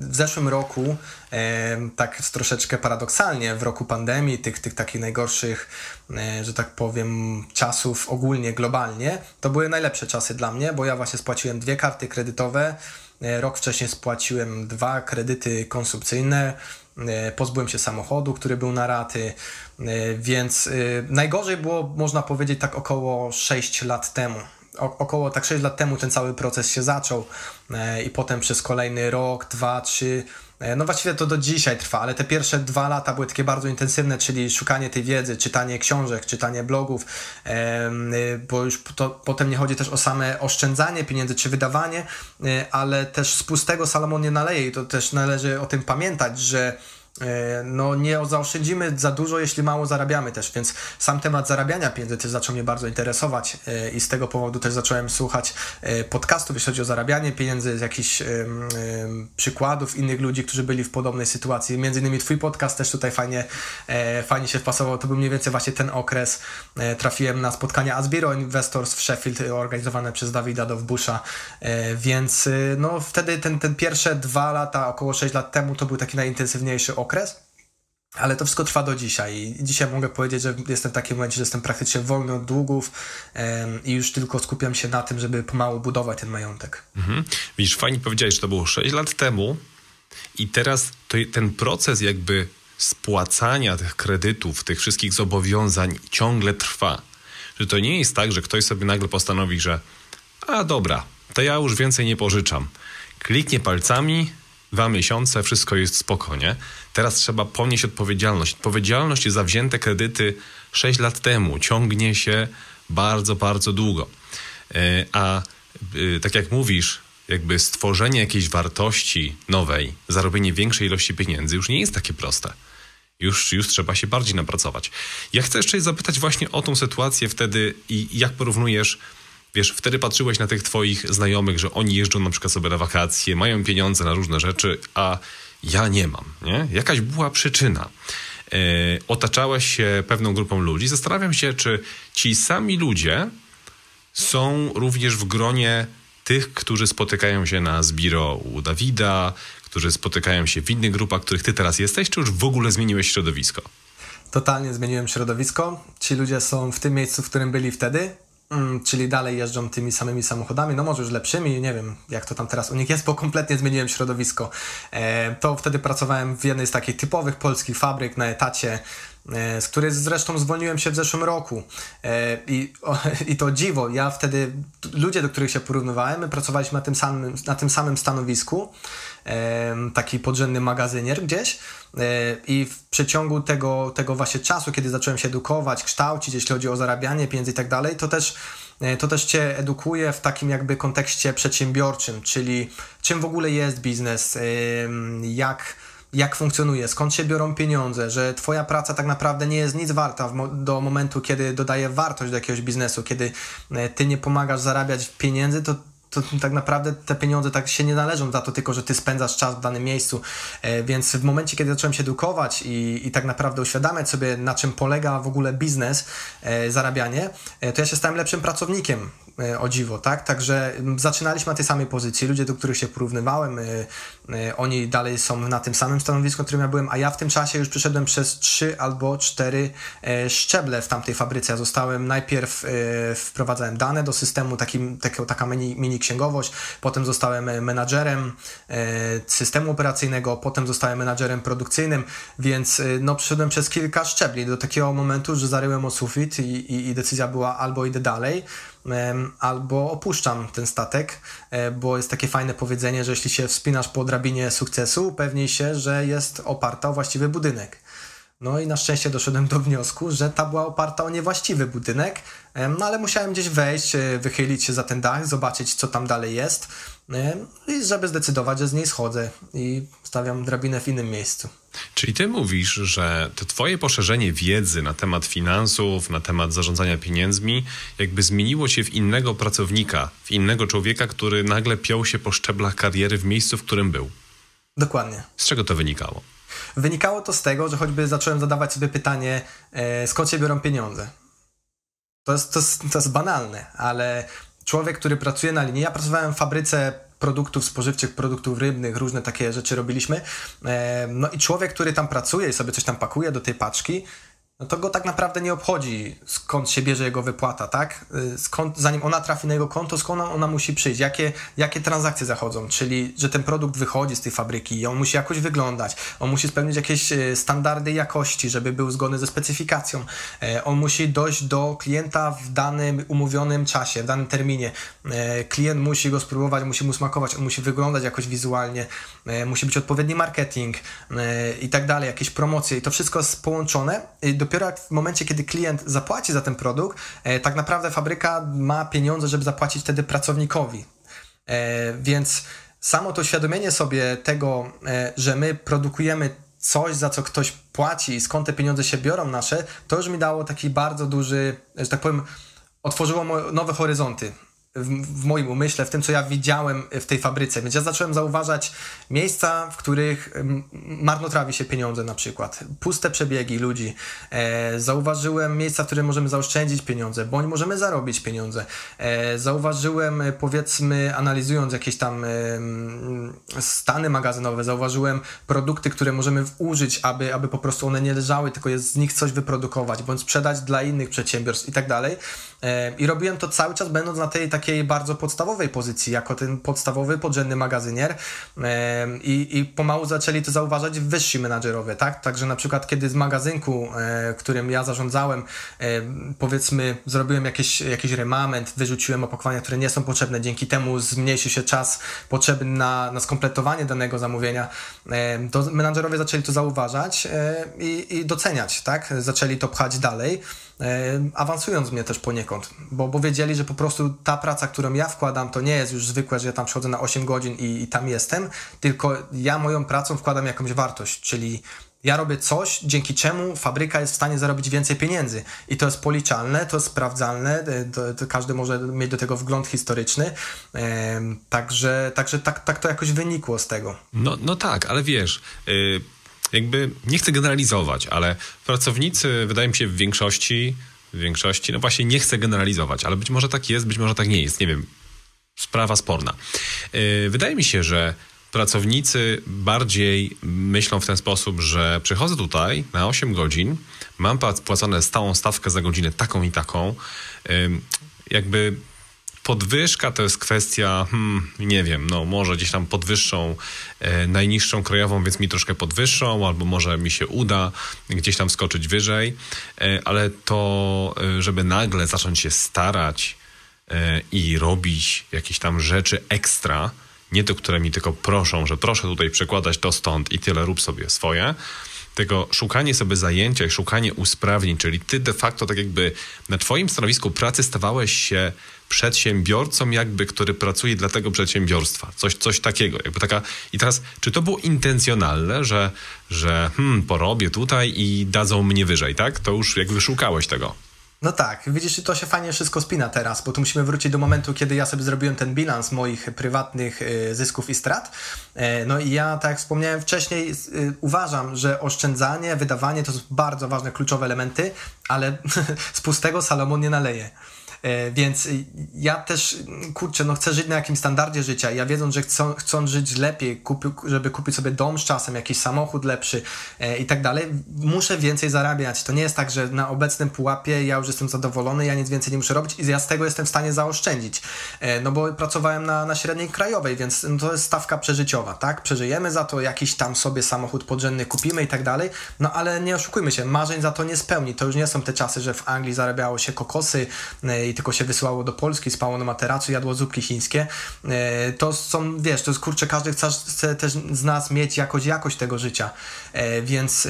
w zeszłym roku, e, tak troszeczkę paradoksalnie, w roku pandemii, tych, tych takich najgorszych, e, że tak powiem, czasów ogólnie, globalnie, to były najlepsze czasy dla mnie, bo ja właśnie spłaciłem dwie karty kredytowe. E, rok wcześniej spłaciłem dwa kredyty konsumpcyjne. E, pozbyłem się samochodu, który był na raty, e, więc najgorzej było, można powiedzieć, tak około 6 lat temu. O, około tak 6 lat temu ten cały proces się zaczął i potem przez kolejny rok, dwa, trzy no właściwie to do dzisiaj trwa, ale te pierwsze dwa lata były takie bardzo intensywne, czyli szukanie tej wiedzy, czytanie książek, czytanie blogów, y, bo już to, potem nie chodzi też o same oszczędzanie pieniędzy czy wydawanie, y, ale też z pustego Salomon nie naleje i to też należy o tym pamiętać, że E, no nie zaoszczędzimy za dużo, jeśli mało zarabiamy też, więc sam temat zarabiania pieniędzy też zaczął mnie bardzo interesować e, i z tego powodu też zacząłem słuchać e, podcastów, jeśli chodzi o zarabianie pieniędzy, z jakichś przykładów innych ludzi, którzy byli w podobnej sytuacji. Między innymi twój podcast też tutaj fajnie, fajnie się wpasował. To był mniej więcej właśnie ten okres. Trafiłem na spotkania Asbiro Investors w Sheffield organizowane przez Dawida Dowbusha, więc no wtedy ten, ten pierwsze dwa lata, około 6 lat temu to był taki najintensywniejszy okres. Ale to wszystko trwa do dzisiaj i dzisiaj mogę powiedzieć, że jestem w takim momencie, że jestem praktycznie wolny od długów i już tylko skupiam się na tym, żeby pomału budować ten majątek. Mhm. Widzisz, fajnie powiedziałeś, że to było 6 lat temu i teraz to, ten proces jakby spłacania tych kredytów, tych wszystkich zobowiązań ciągle trwa. Że to nie jest tak, że ktoś sobie nagle postanowi, że a dobra, to ja już więcej nie pożyczam. Kliknie palcami, dwa miesiące, wszystko jest spokojnie. Teraz trzeba ponieść odpowiedzialność. Odpowiedzialność za wzięte kredyty 6 lat temu ciągnie się bardzo, bardzo długo. E, a e, tak jak mówisz, jakby stworzenie jakiejś wartości nowej, zarobienie większej ilości pieniędzy już nie jest takie proste. Już, już trzeba się bardziej napracować. Ja chcę jeszcze zapytać właśnie o tą sytuację wtedy i jak porównujesz Wiesz, wtedy patrzyłeś na tych twoich znajomych, że oni jeżdżą na przykład sobie na wakacje, mają pieniądze na różne rzeczy, a ja nie mam, nie? Jakaś była przyczyna. E, otaczałeś się pewną grupą ludzi. Zastanawiam się, czy ci sami ludzie są również w gronie tych, którzy spotykają się na Zbiro u Dawida, którzy spotykają się w innych grupach, których ty teraz jesteś, czy już w ogóle zmieniłeś środowisko? Totalnie zmieniłem środowisko. Ci ludzie są w tym miejscu, w którym byli wtedy. Mm, czyli dalej jeżdżą tymi samymi samochodami, no może już lepszymi, nie wiem jak to tam teraz u nich jest, bo kompletnie zmieniłem środowisko. E, to wtedy pracowałem w jednej z takich typowych polskich fabryk na etacie, e, z której zresztą zwolniłem się w zeszłym roku. E, I, o, I to dziwo, ja wtedy, ludzie, do których się porównywałem, my pracowaliśmy na tym samym, na tym samym stanowisku, taki podrzędny magazynier gdzieś. E, i w przeciągu tego, tego właśnie czasu, kiedy zacząłem się edukować, kształcić, jeśli chodzi o zarabianie pieniędzy i tak dalej, to też e, to też Cię edukuje w takim jakby kontekście przedsiębiorczym, czyli czym w ogóle jest biznes, jak, jak funkcjonuje, skąd się biorą pieniądze, że Twoja praca tak naprawdę nie jest nic warta do momentu, kiedy dodaje wartość do jakiegoś biznesu, kiedy e, Ty nie pomagasz zarabiać pieniędzy, to to tak naprawdę te pieniądze tak się nie należą za to tylko, że ty spędzasz czas w danym miejscu. E, więc w momencie, kiedy zacząłem się edukować i, i tak naprawdę uświadamiać sobie, na czym polega w ogóle biznes, e, zarabianie, e, to ja się stałem lepszym pracownikiem o dziwo, tak? Także zaczynaliśmy na tej samej pozycji. Ludzie, do których się porównywałem, e, e, oni dalej są na tym samym stanowisku, którym ja byłem, a ja w tym czasie już przeszedłem przez trzy albo cztery szczeble w tamtej fabryce. Ja zostałem najpierw, wprowadzałem dane do systemu, takim, takiego, taka mini, mini księgowość, potem zostałem menadżerem systemu operacyjnego, potem zostałem menadżerem produkcyjnym, więc no, przeszedłem przez kilka szczebli do takiego momentu, że zaryłem o sufit i, i, i decyzja była albo idę dalej, albo opuszczam ten statek, e, bo jest takie fajne powiedzenie, że jeśli się wspinasz po drabinie sukcesu, upewnij się, że jest oparta o właściwy budynek. No i na szczęście doszedłem do wniosku, że ta była oparta o niewłaściwy budynek, no ale musiałem gdzieś wejść, e, wychylić się za ten dach, zobaczyć co tam dalej jest i żeby zdecydować, że z niej schodzę i stawiam drabinę w innym miejscu. Czyli ty mówisz, że to twoje poszerzenie wiedzy na temat finansów, na temat zarządzania pieniędzmi, jakby zmieniło się w innego pracownika, w innego człowieka, który nagle piął się po szczeblach kariery w miejscu, w którym był. Dokładnie. Z czego to wynikało? Wynikało to z tego, że choćby zacząłem zadawać sobie pytanie, e, skąd się biorą pieniądze. To jest, to, jest, to jest banalne, ale człowiek, który pracuje na linii, ja pracowałem w fabryce produktów spożywczych, produktów rybnych, różne takie rzeczy robiliśmy. E, no i człowiek, który tam pracuje i sobie coś tam pakuje do tej paczki, no to go tak naprawdę nie obchodzi, skąd się bierze jego wypłata, tak? Y, skąd, zanim ona trafi na jego konto, skąd ona, ona musi przyjść, jakie, jakie transakcje zachodzą, czyli że ten produkt wychodzi z tej fabryki i on musi jakoś wyglądać, on musi spełnić jakieś y, standardy jakości, żeby był zgodny ze specyfikacją, e, on musi dojść do klienta w danym umówionym czasie, w danym terminie, klient musi go spróbować, musi mu smakować, on musi wyglądać jakoś wizualnie, musi być odpowiedni marketing i tak dalej, jakieś promocje i to wszystko jest połączone dopiero w momencie, kiedy klient zapłaci za ten produkt, e, tak naprawdę fabryka ma pieniądze, żeby zapłacić wtedy pracownikowi. E, więc samo to uświadomienie sobie tego, e, że my produkujemy coś, za co ktoś płaci i skąd te pieniądze się biorą nasze, to już mi dało taki bardzo duży, że tak powiem, otworzyło nowe horyzonty w, moim umyśle, w tym, co ja widziałem w tej fabryce. Więc ja zacząłem zauważać miejsca, w których marnotrawi się pieniądze na przykład. Puste przebiegi ludzi. E, zauważyłem miejsca, w których możemy zaoszczędzić pieniądze, bądź możemy zarobić pieniądze. E, zauważyłem, powiedzmy, analizując jakieś tam e, stany magazynowe, zauważyłem produkty, które możemy użyć, aby, aby po prostu one nie leżały, tylko jest z nich coś wyprodukować, bądź sprzedać dla innych przedsiębiorstw i tak dalej. E, I robiłem to cały czas, będąc na tej takiej bardzo podstawowej pozycji, jako ten podstawowy, podrzędny magazynier. E, I, i pomału zaczęli to zauważać wyżsi menadżerowie, tak? Także na przykład, kiedy z magazynku, e, którym ja zarządzałem, powiedzmy, zrobiłem jakiś, jakiś remament, wyrzuciłem opakowania, które nie są potrzebne, dzięki temu zmniejszy się czas potrzebny na, na skompletowanie danego zamówienia, to menadżerowie zaczęli to zauważać i, i doceniać, tak? Zaczęli to pchać dalej. Awansując mnie też poniekąd, bo, bo wiedzieli, że po prostu ta praca, którą ja wkładam, to nie jest już zwykłe, że ja tam przychodzę na 8 godzin i, i tam jestem, tylko ja moją pracą wkładam jakąś wartość, czyli ja robię coś, dzięki czemu fabryka jest w stanie zarobić więcej pieniędzy. I to jest policzalne, to jest sprawdzalne, e, to, to każdy może mieć do tego wgląd historyczny. E, także także tak, tak to jakoś wynikło z tego. No, no tak, ale wiesz. Yy jakby nie chcę generalizować, ale pracownicy, wydaje mi się, w większości, w większości, no właśnie nie chcę generalizować, ale być może tak jest, być może tak nie jest, nie wiem. Sprawa sporna. Yy, wydaje mi się, że pracownicy bardziej myślą w ten sposób, że przychodzę tutaj na 8 godzin, mam płacone stałą stawkę za godzinę taką i taką, jakby Podwyżka to jest kwestia, hmm, nie wiem, no może gdzieś tam podwyższą e, najniższą krajową, więc mi troszkę podwyższą, albo może mi się uda gdzieś tam skoczyć wyżej, e, ale to, e, żeby nagle zacząć się starać e, i robić jakieś tam rzeczy ekstra, nie te, które mi tylko proszą, że proszę tutaj przekładać to stąd i tyle, rób sobie swoje, tego szukanie sobie zajęcia i szukanie usprawnień, czyli ty de facto tak jakby na twoim stanowisku pracy stawałeś się przedsiębiorcą jakby, który pracuje dla tego przedsiębiorstwa. Coś, coś takiego. Jakby taka... I teraz, czy to było intencjonalne, że, że hmm, porobię tutaj i dadzą mnie wyżej, tak? To już jakby szukałeś tego. No tak, widzisz, to się fajnie wszystko spina teraz, bo tu musimy wrócić do momentu, kiedy ja sobie zrobiłem ten bilans moich prywatnych y, zysków i strat. E, no i ja, tak jak wspomniałem wcześniej, y, uważam, że oszczędzanie, wydawanie to są bardzo ważne, kluczowe elementy, ale z pustego Salomon nie naleje. E, więc ja też, kurczę, no chcę żyć na jakimś standardzie życia. Ja wiedząc, że chcą, chcąc żyć lepiej, kupi, żeby kupić sobie dom z czasem, jakiś samochód lepszy e, i tak dalej, muszę więcej zarabiać. To nie jest tak, że na obecnym pułapie ja już jestem zadowolony, ja nic więcej nie muszę robić i ja z tego jestem w stanie zaoszczędzić. E, no bo pracowałem na, na średniej krajowej, więc no to jest stawka przeżyciowa, tak? Przeżyjemy za to, jakiś tam sobie samochód podrzędny kupimy i tak dalej, no ale nie oszukujmy się, marzeń za to nie spełni. To już nie są te czasy, że w Anglii zarabiało się kokosy i tylko się wysyłało do Polski, spało na materacu, jadło zupki chińskie. E, to są, wiesz, to jest kurczę, każdy chce, chce też z nas mieć jakoś jakość tego życia, e, więc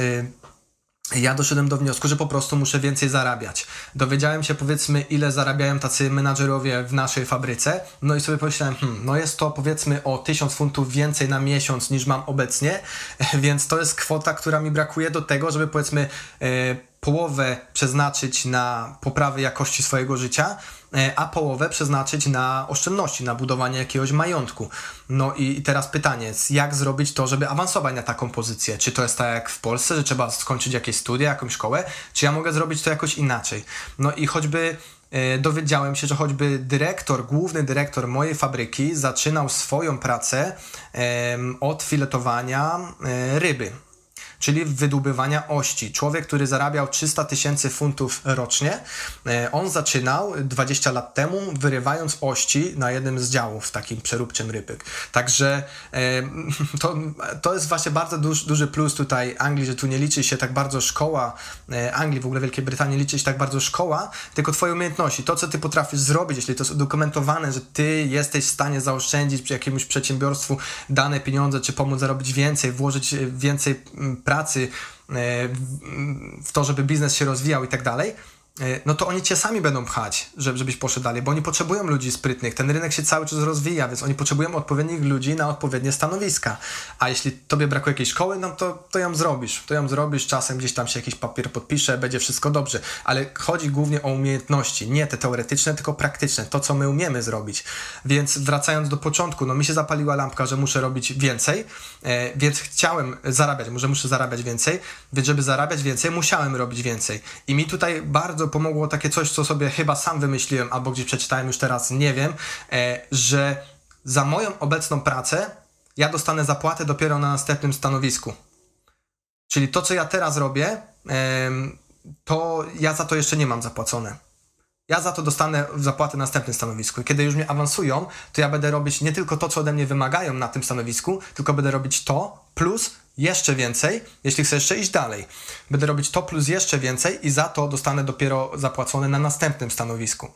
ja doszedłem do wniosku, że po prostu muszę więcej zarabiać. Dowiedziałem się powiedzmy, ile zarabiają tacy menadżerowie w naszej fabryce, no i sobie pomyślałem, hmm, no jest to powiedzmy o 1000 funtów więcej na miesiąc niż mam obecnie, więc to jest kwota, która mi brakuje do tego, żeby powiedzmy e, połowę przeznaczyć na poprawę jakości swojego życia, a połowę przeznaczyć na oszczędności, na budowanie jakiegoś majątku. No i teraz pytanie, jak zrobić to, żeby awansować na taką pozycję? Czy to jest tak jak w Polsce, że trzeba skończyć jakieś studia, jakąś szkołę, czy ja mogę zrobić to jakoś inaczej? No i choćby e, dowiedziałem się, że choćby dyrektor, główny dyrektor mojej fabryki zaczynał swoją pracę od filetowania e, ryby czyli wydobywania ości. Człowiek, który zarabiał 300 tysięcy funtów rocznie, e, on zaczynał 20 lat temu wyrywając ości na jednym z działów takim przeróbczym rybek. Także e, to, to jest właśnie bardzo duży, duży plus tutaj Anglii, że tu nie liczy się tak bardzo szkoła e, Anglii, w ogóle Wielkiej Brytanii liczy się tak bardzo szkoła, tylko twoje umiejętności, to co ty potrafisz zrobić, jeśli to jest udokumentowane, że ty jesteś w stanie zaoszczędzić przy jakiemuś przedsiębiorstwu dane pieniądze, czy pomóc zarobić więcej, włożyć więcej pracy pracy, e, w to, żeby biznes się rozwijał i tak dalej, no to oni cię sami będą pchać, żeby, żebyś poszedł dalej, bo oni potrzebują ludzi sprytnych. Ten rynek się cały czas rozwija, więc oni potrzebują odpowiednich ludzi na odpowiednie stanowiska. A jeśli tobie brakuje jakiejś szkoły, no to, to ją zrobisz. To ją zrobisz, czasem gdzieś tam się jakiś papier podpisze, będzie wszystko dobrze. Ale chodzi głównie o umiejętności, nie te teoretyczne, tylko praktyczne, to co my umiemy zrobić. Więc wracając do początku, no mi się zapaliła lampka, że muszę robić więcej, e, więc chciałem zarabiać, może muszę zarabiać więcej, więc żeby zarabiać więcej, musiałem robić więcej. I mi tutaj bardzo bardzo pomogło takie coś, co sobie chyba sam wymyśliłem, albo gdzieś przeczytałem już teraz, nie wiem, e, że za moją obecną pracę ja dostanę zapłatę dopiero na następnym stanowisku. Czyli to, co ja teraz robię, to ja za to jeszcze nie mam zapłacone. Ja za to dostanę zapłatę na następnym stanowisku. Kiedy już mnie awansują, to ja będę robić nie tylko to, co ode mnie wymagają na tym stanowisku, tylko będę robić to plus jeszcze więcej, jeśli chcę jeszcze iść dalej. Będę robić to plus jeszcze więcej i za to dostanę dopiero zapłacone na następnym stanowisku.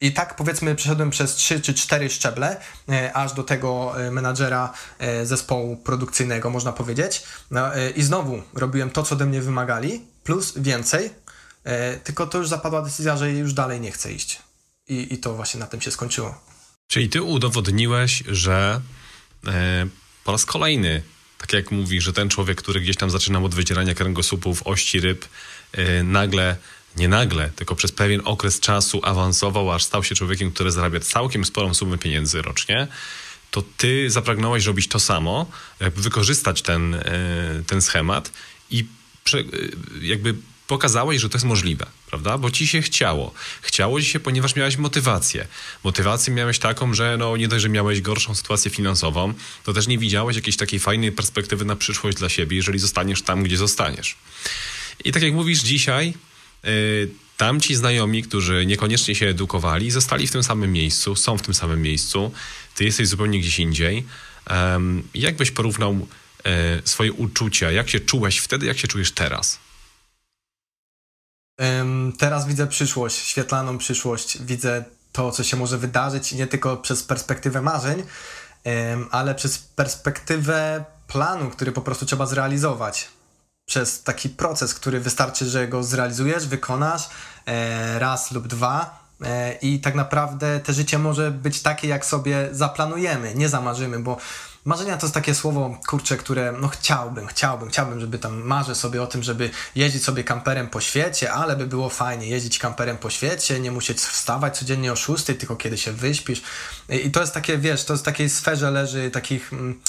I tak powiedzmy przeszedłem przez trzy czy cztery szczeble, e, aż do tego e, menadżera e, zespołu produkcyjnego, można powiedzieć. No, e, I znowu robiłem to, co ode mnie wymagali, plus więcej, e, tylko to już zapadła decyzja, że już dalej nie chcę iść. I, i to właśnie na tym się skończyło. Czyli ty udowodniłeś, że e, po raz kolejny tak jak mówi, że ten człowiek, który gdzieś tam zaczynał od wydzierania kręgosłupów, ości ryb, yy, nagle, nie nagle, tylko przez pewien okres czasu awansował, aż stał się człowiekiem, który zarabia całkiem sporą sumę pieniędzy rocznie, to ty zapragnąłeś robić to samo, wykorzystać ten, yy, ten schemat i yy, jakby pokazałeś, że to jest możliwe, prawda? Bo ci się chciało. Chciało ci się, ponieważ miałeś motywację. Motywację miałeś taką, że no nie dość, że miałeś gorszą sytuację finansową, to też nie widziałeś jakiejś takiej fajnej perspektywy na przyszłość dla siebie, jeżeli zostaniesz tam, gdzie zostaniesz. I tak jak mówisz dzisiaj, yy, tamci znajomi, którzy niekoniecznie się edukowali, zostali w tym samym miejscu, są w tym samym miejscu, ty jesteś zupełnie gdzieś indziej. Um, jak byś porównał yy, swoje uczucia? Jak się czułeś wtedy, jak się czujesz teraz? Teraz widzę przyszłość, świetlaną przyszłość. Widzę to, co się może wydarzyć nie tylko przez perspektywę marzeń, ale przez perspektywę planu, który po prostu trzeba zrealizować. Przez taki proces, który wystarczy, że go zrealizujesz, wykonasz e, raz lub dwa, e, i tak naprawdę te życie może być takie, jak sobie zaplanujemy, nie zamarzymy, bo Marzenia to jest takie słowo, kurcze, które no chciałbym, chciałbym, chciałbym, żeby tam marzę sobie o tym, żeby jeździć sobie kamperem po świecie, ale by było fajnie jeździć kamperem po świecie, nie musieć wstawać codziennie o 6, tylko kiedy się wyśpisz. I to jest takie, wiesz, to jest w takiej sferze leży takich... Mm,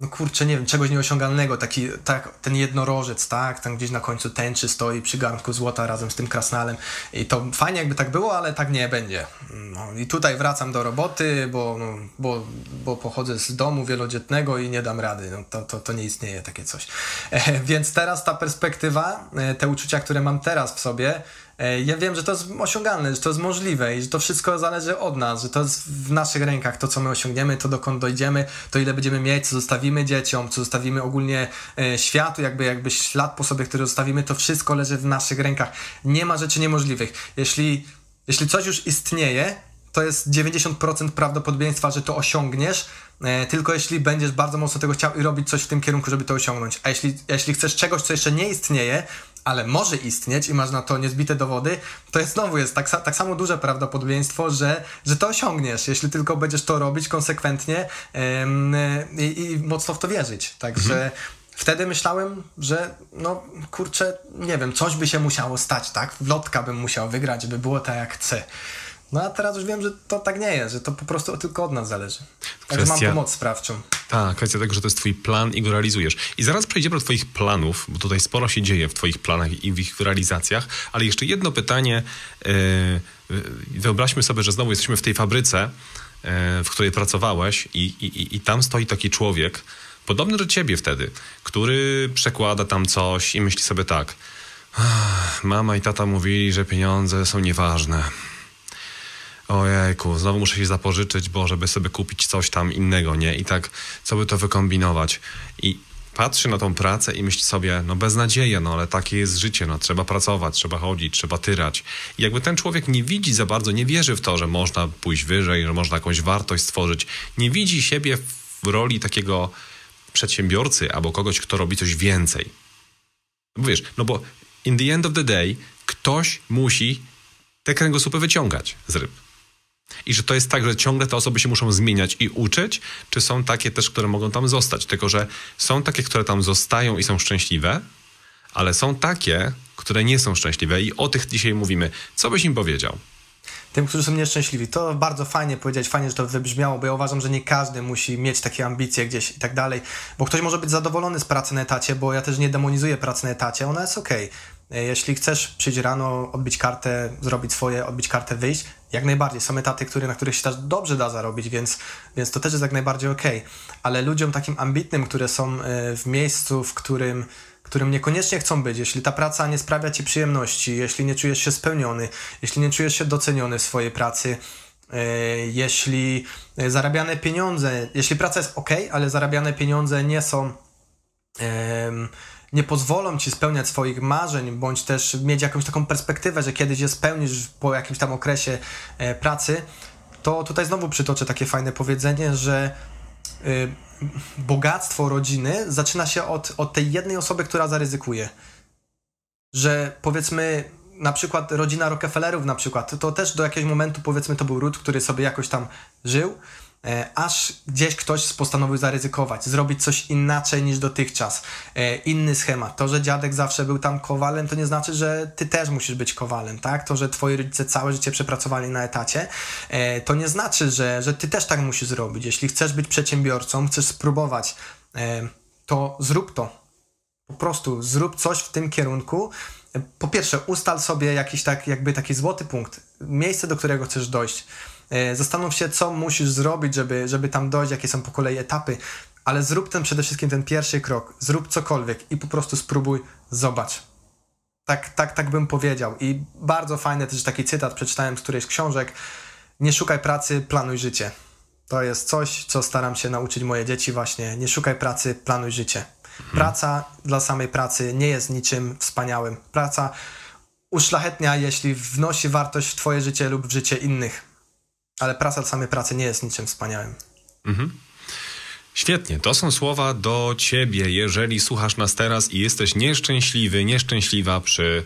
no kurczę, nie wiem, czegoś nieosiągalnego, taki, tak, ten jednorożec, tak, tam gdzieś na końcu tęczy stoi przy garnku złota razem z tym krasnalem i to fajnie jakby tak było, ale tak nie będzie. No, I tutaj wracam do roboty, bo, no, bo, bo pochodzę z domu wielodzietnego i nie dam rady, no, to, to, to nie istnieje takie coś. E, więc teraz ta perspektywa, e, te uczucia, które mam teraz w sobie, ja wiem, że to jest osiągalne, że to jest możliwe i że to wszystko zależy od nas, że to jest w naszych rękach, to co my osiągniemy, to dokąd dojdziemy, to ile będziemy mieć, co zostawimy dzieciom, co zostawimy ogólnie e, światu, jakby, jakby ślad po sobie, który zostawimy, to wszystko leży w naszych rękach. Nie ma rzeczy niemożliwych. Jeśli jeśli coś już istnieje, to jest 90% prawdopodobieństwa, że to osiągniesz, e, tylko jeśli będziesz bardzo mocno tego chciał i robić coś w tym kierunku, żeby to osiągnąć. A jeśli, jeśli chcesz czegoś, co jeszcze nie istnieje, ale może istnieć i masz na to niezbite dowody, to jest znowu jest tak, tak samo duże prawdopodobieństwo, że, że to osiągniesz, jeśli tylko będziesz to robić konsekwentnie i, i mocno w to wierzyć. Także mhm. wtedy myślałem, że no kurczę, nie wiem, coś by się musiało stać, tak? Lotka bym musiał wygrać, żeby było tak jak chcę. No a teraz już wiem, że to tak nie jest, że to po prostu tylko od nas zależy. Także mam pomoc sprawczą. Tak, kwestia tego, że to jest twój plan i go realizujesz. I zaraz przejdziemy do twoich planów, bo tutaj sporo się dzieje w twoich planach i w ich realizacjach, ale jeszcze jedno pytanie. E, wyobraźmy sobie, że znowu jesteśmy w tej fabryce, e, w której pracowałeś i, i, i tam stoi taki człowiek, podobny do ciebie wtedy, który przekłada tam coś i myśli sobie tak, mama i tata mówili, że pieniądze są nieważne ojejku, znowu muszę się zapożyczyć, bo żeby sobie kupić coś tam innego, nie? I tak, co by to wykombinować? I patrzy na tą pracę i myśli sobie, no beznadzieja, no ale takie jest życie, no trzeba pracować, trzeba chodzić, trzeba tyrać. I jakby ten człowiek nie widzi za bardzo, nie wierzy w to, że można pójść wyżej, że można jakąś wartość stworzyć, nie widzi siebie w roli takiego przedsiębiorcy albo kogoś, kto robi coś więcej. Wiesz, no bo in the end of the day ktoś musi te kręgosłupy wyciągać z ryb. I że to jest tak, że ciągle te osoby się muszą zmieniać i uczyć, czy są takie też, które mogą tam zostać. Tylko, że są takie, które tam zostają i są szczęśliwe, ale są takie, które nie są szczęśliwe i o tych dzisiaj mówimy. Co byś im powiedział? Tym, którzy są nieszczęśliwi. To bardzo fajnie powiedzieć, fajnie, że to wybrzmiało, bo ja uważam, że nie każdy musi mieć takie ambicje gdzieś i tak dalej, bo ktoś może być zadowolony z pracy na etacie, bo ja też nie demonizuję pracy na etacie, ona jest ok. E, jeśli chcesz przyjść rano, odbić kartę, zrobić swoje, odbić kartę, wyjść, jak najbardziej. Są etaty, które, na których się też dobrze da zarobić, więc, więc to też jest jak najbardziej ok. Ale ludziom takim ambitnym, które są e, w miejscu, w którym, którym niekoniecznie chcą być, jeśli ta praca nie sprawia ci przyjemności, jeśli nie czujesz się spełniony, jeśli nie czujesz się doceniony w swojej pracy, e, jeśli zarabiane pieniądze, jeśli praca jest ok, ale zarabiane pieniądze nie są nie pozwolą ci spełniać swoich marzeń, bądź też mieć jakąś taką perspektywę, że kiedyś je spełnisz po jakimś tam okresie e, pracy, to tutaj znowu przytoczę takie fajne powiedzenie, że y, bogactwo rodziny zaczyna się od, od tej jednej osoby, która zaryzykuje. Że powiedzmy, na przykład rodzina Rockefellerów na przykład, to też do jakiegoś momentu powiedzmy to był ród, który sobie jakoś tam żył, aż gdzieś ktoś postanowił zaryzykować, zrobić coś inaczej niż dotychczas, e, inny schemat. To, że dziadek zawsze był tam kowalem, to nie znaczy, że ty też musisz być kowalem, tak? To, że twoi rodzice całe życie przepracowali na etacie, e, to nie znaczy, że, że ty też tak musisz zrobić. Jeśli chcesz być przedsiębiorcą, chcesz spróbować, to zrób to. Po prostu zrób coś w tym kierunku. Po pierwsze, ustal sobie jakiś tak, jakby taki złoty punkt, miejsce, do którego chcesz dojść E, zastanów się, co musisz zrobić, żeby, żeby tam dojść, jakie są po kolei etapy, ale zrób ten przede wszystkim ten pierwszy krok, zrób cokolwiek i po prostu spróbuj, zobacz. Tak, tak, tak bym powiedział. I bardzo fajny też taki cytat przeczytałem z którejś książek. Nie szukaj pracy, planuj życie. To jest coś, co staram się nauczyć moje dzieci właśnie. Nie szukaj pracy, planuj życie. Mhm. Praca dla samej pracy nie jest niczym wspaniałym. Praca uszlachetnia, jeśli wnosi wartość w twoje życie lub w życie innych ale praca dla samej pracy nie jest niczym wspaniałym. Mhm. Świetnie, to są słowa do ciebie, jeżeli słuchasz nas teraz i jesteś nieszczęśliwy, nieszczęśliwa przy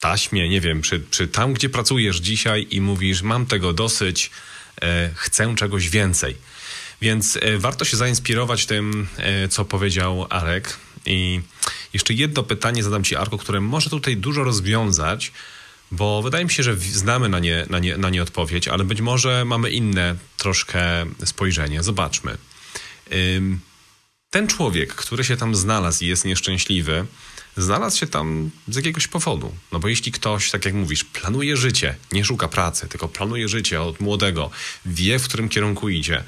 taśmie, nie wiem, przy, przy tam, gdzie pracujesz dzisiaj i mówisz, mam tego dosyć, e, chcę czegoś więcej. Więc e, warto się zainspirować tym, e, co powiedział Arek. I jeszcze jedno pytanie zadam ci, Arko, które może tutaj dużo rozwiązać, bo wydaje mi się, że znamy na nie, na, nie, na nie odpowiedź, ale być może mamy inne troszkę spojrzenie. Zobaczmy. Ten człowiek, który się tam znalazł i jest nieszczęśliwy, znalazł się tam z jakiegoś powodu. No bo jeśli ktoś, tak jak mówisz, planuje życie, nie szuka pracy, tylko planuje życie od młodego, wie, w którym kierunku idzie,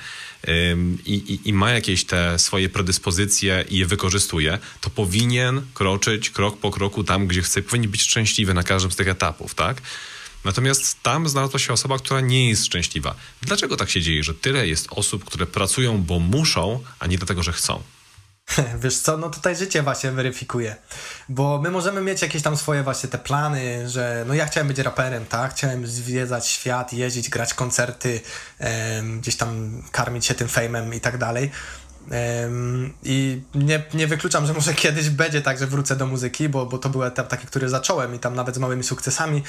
i, i, i, ma jakieś te swoje predyspozycje i je wykorzystuje, to powinien kroczyć krok po kroku tam, gdzie chce, powinien być szczęśliwy na każdym z tych etapów, tak? Natomiast tam znalazła się osoba, która nie jest szczęśliwa. Dlaczego tak się dzieje, że tyle jest osób, które pracują, bo muszą, a nie dlatego, że chcą? Wiesz co, no tutaj życie właśnie weryfikuje, bo my możemy mieć jakieś tam swoje właśnie te plany, że no ja chciałem być raperem, tak, chciałem zwiedzać świat, jeździć, grać koncerty, em, gdzieś tam karmić się tym fejmem i tak dalej. I nie, nie wykluczam, że może kiedyś będzie tak, że wrócę do muzyki, bo, bo to był etap taki, który zacząłem i tam nawet z małymi sukcesami,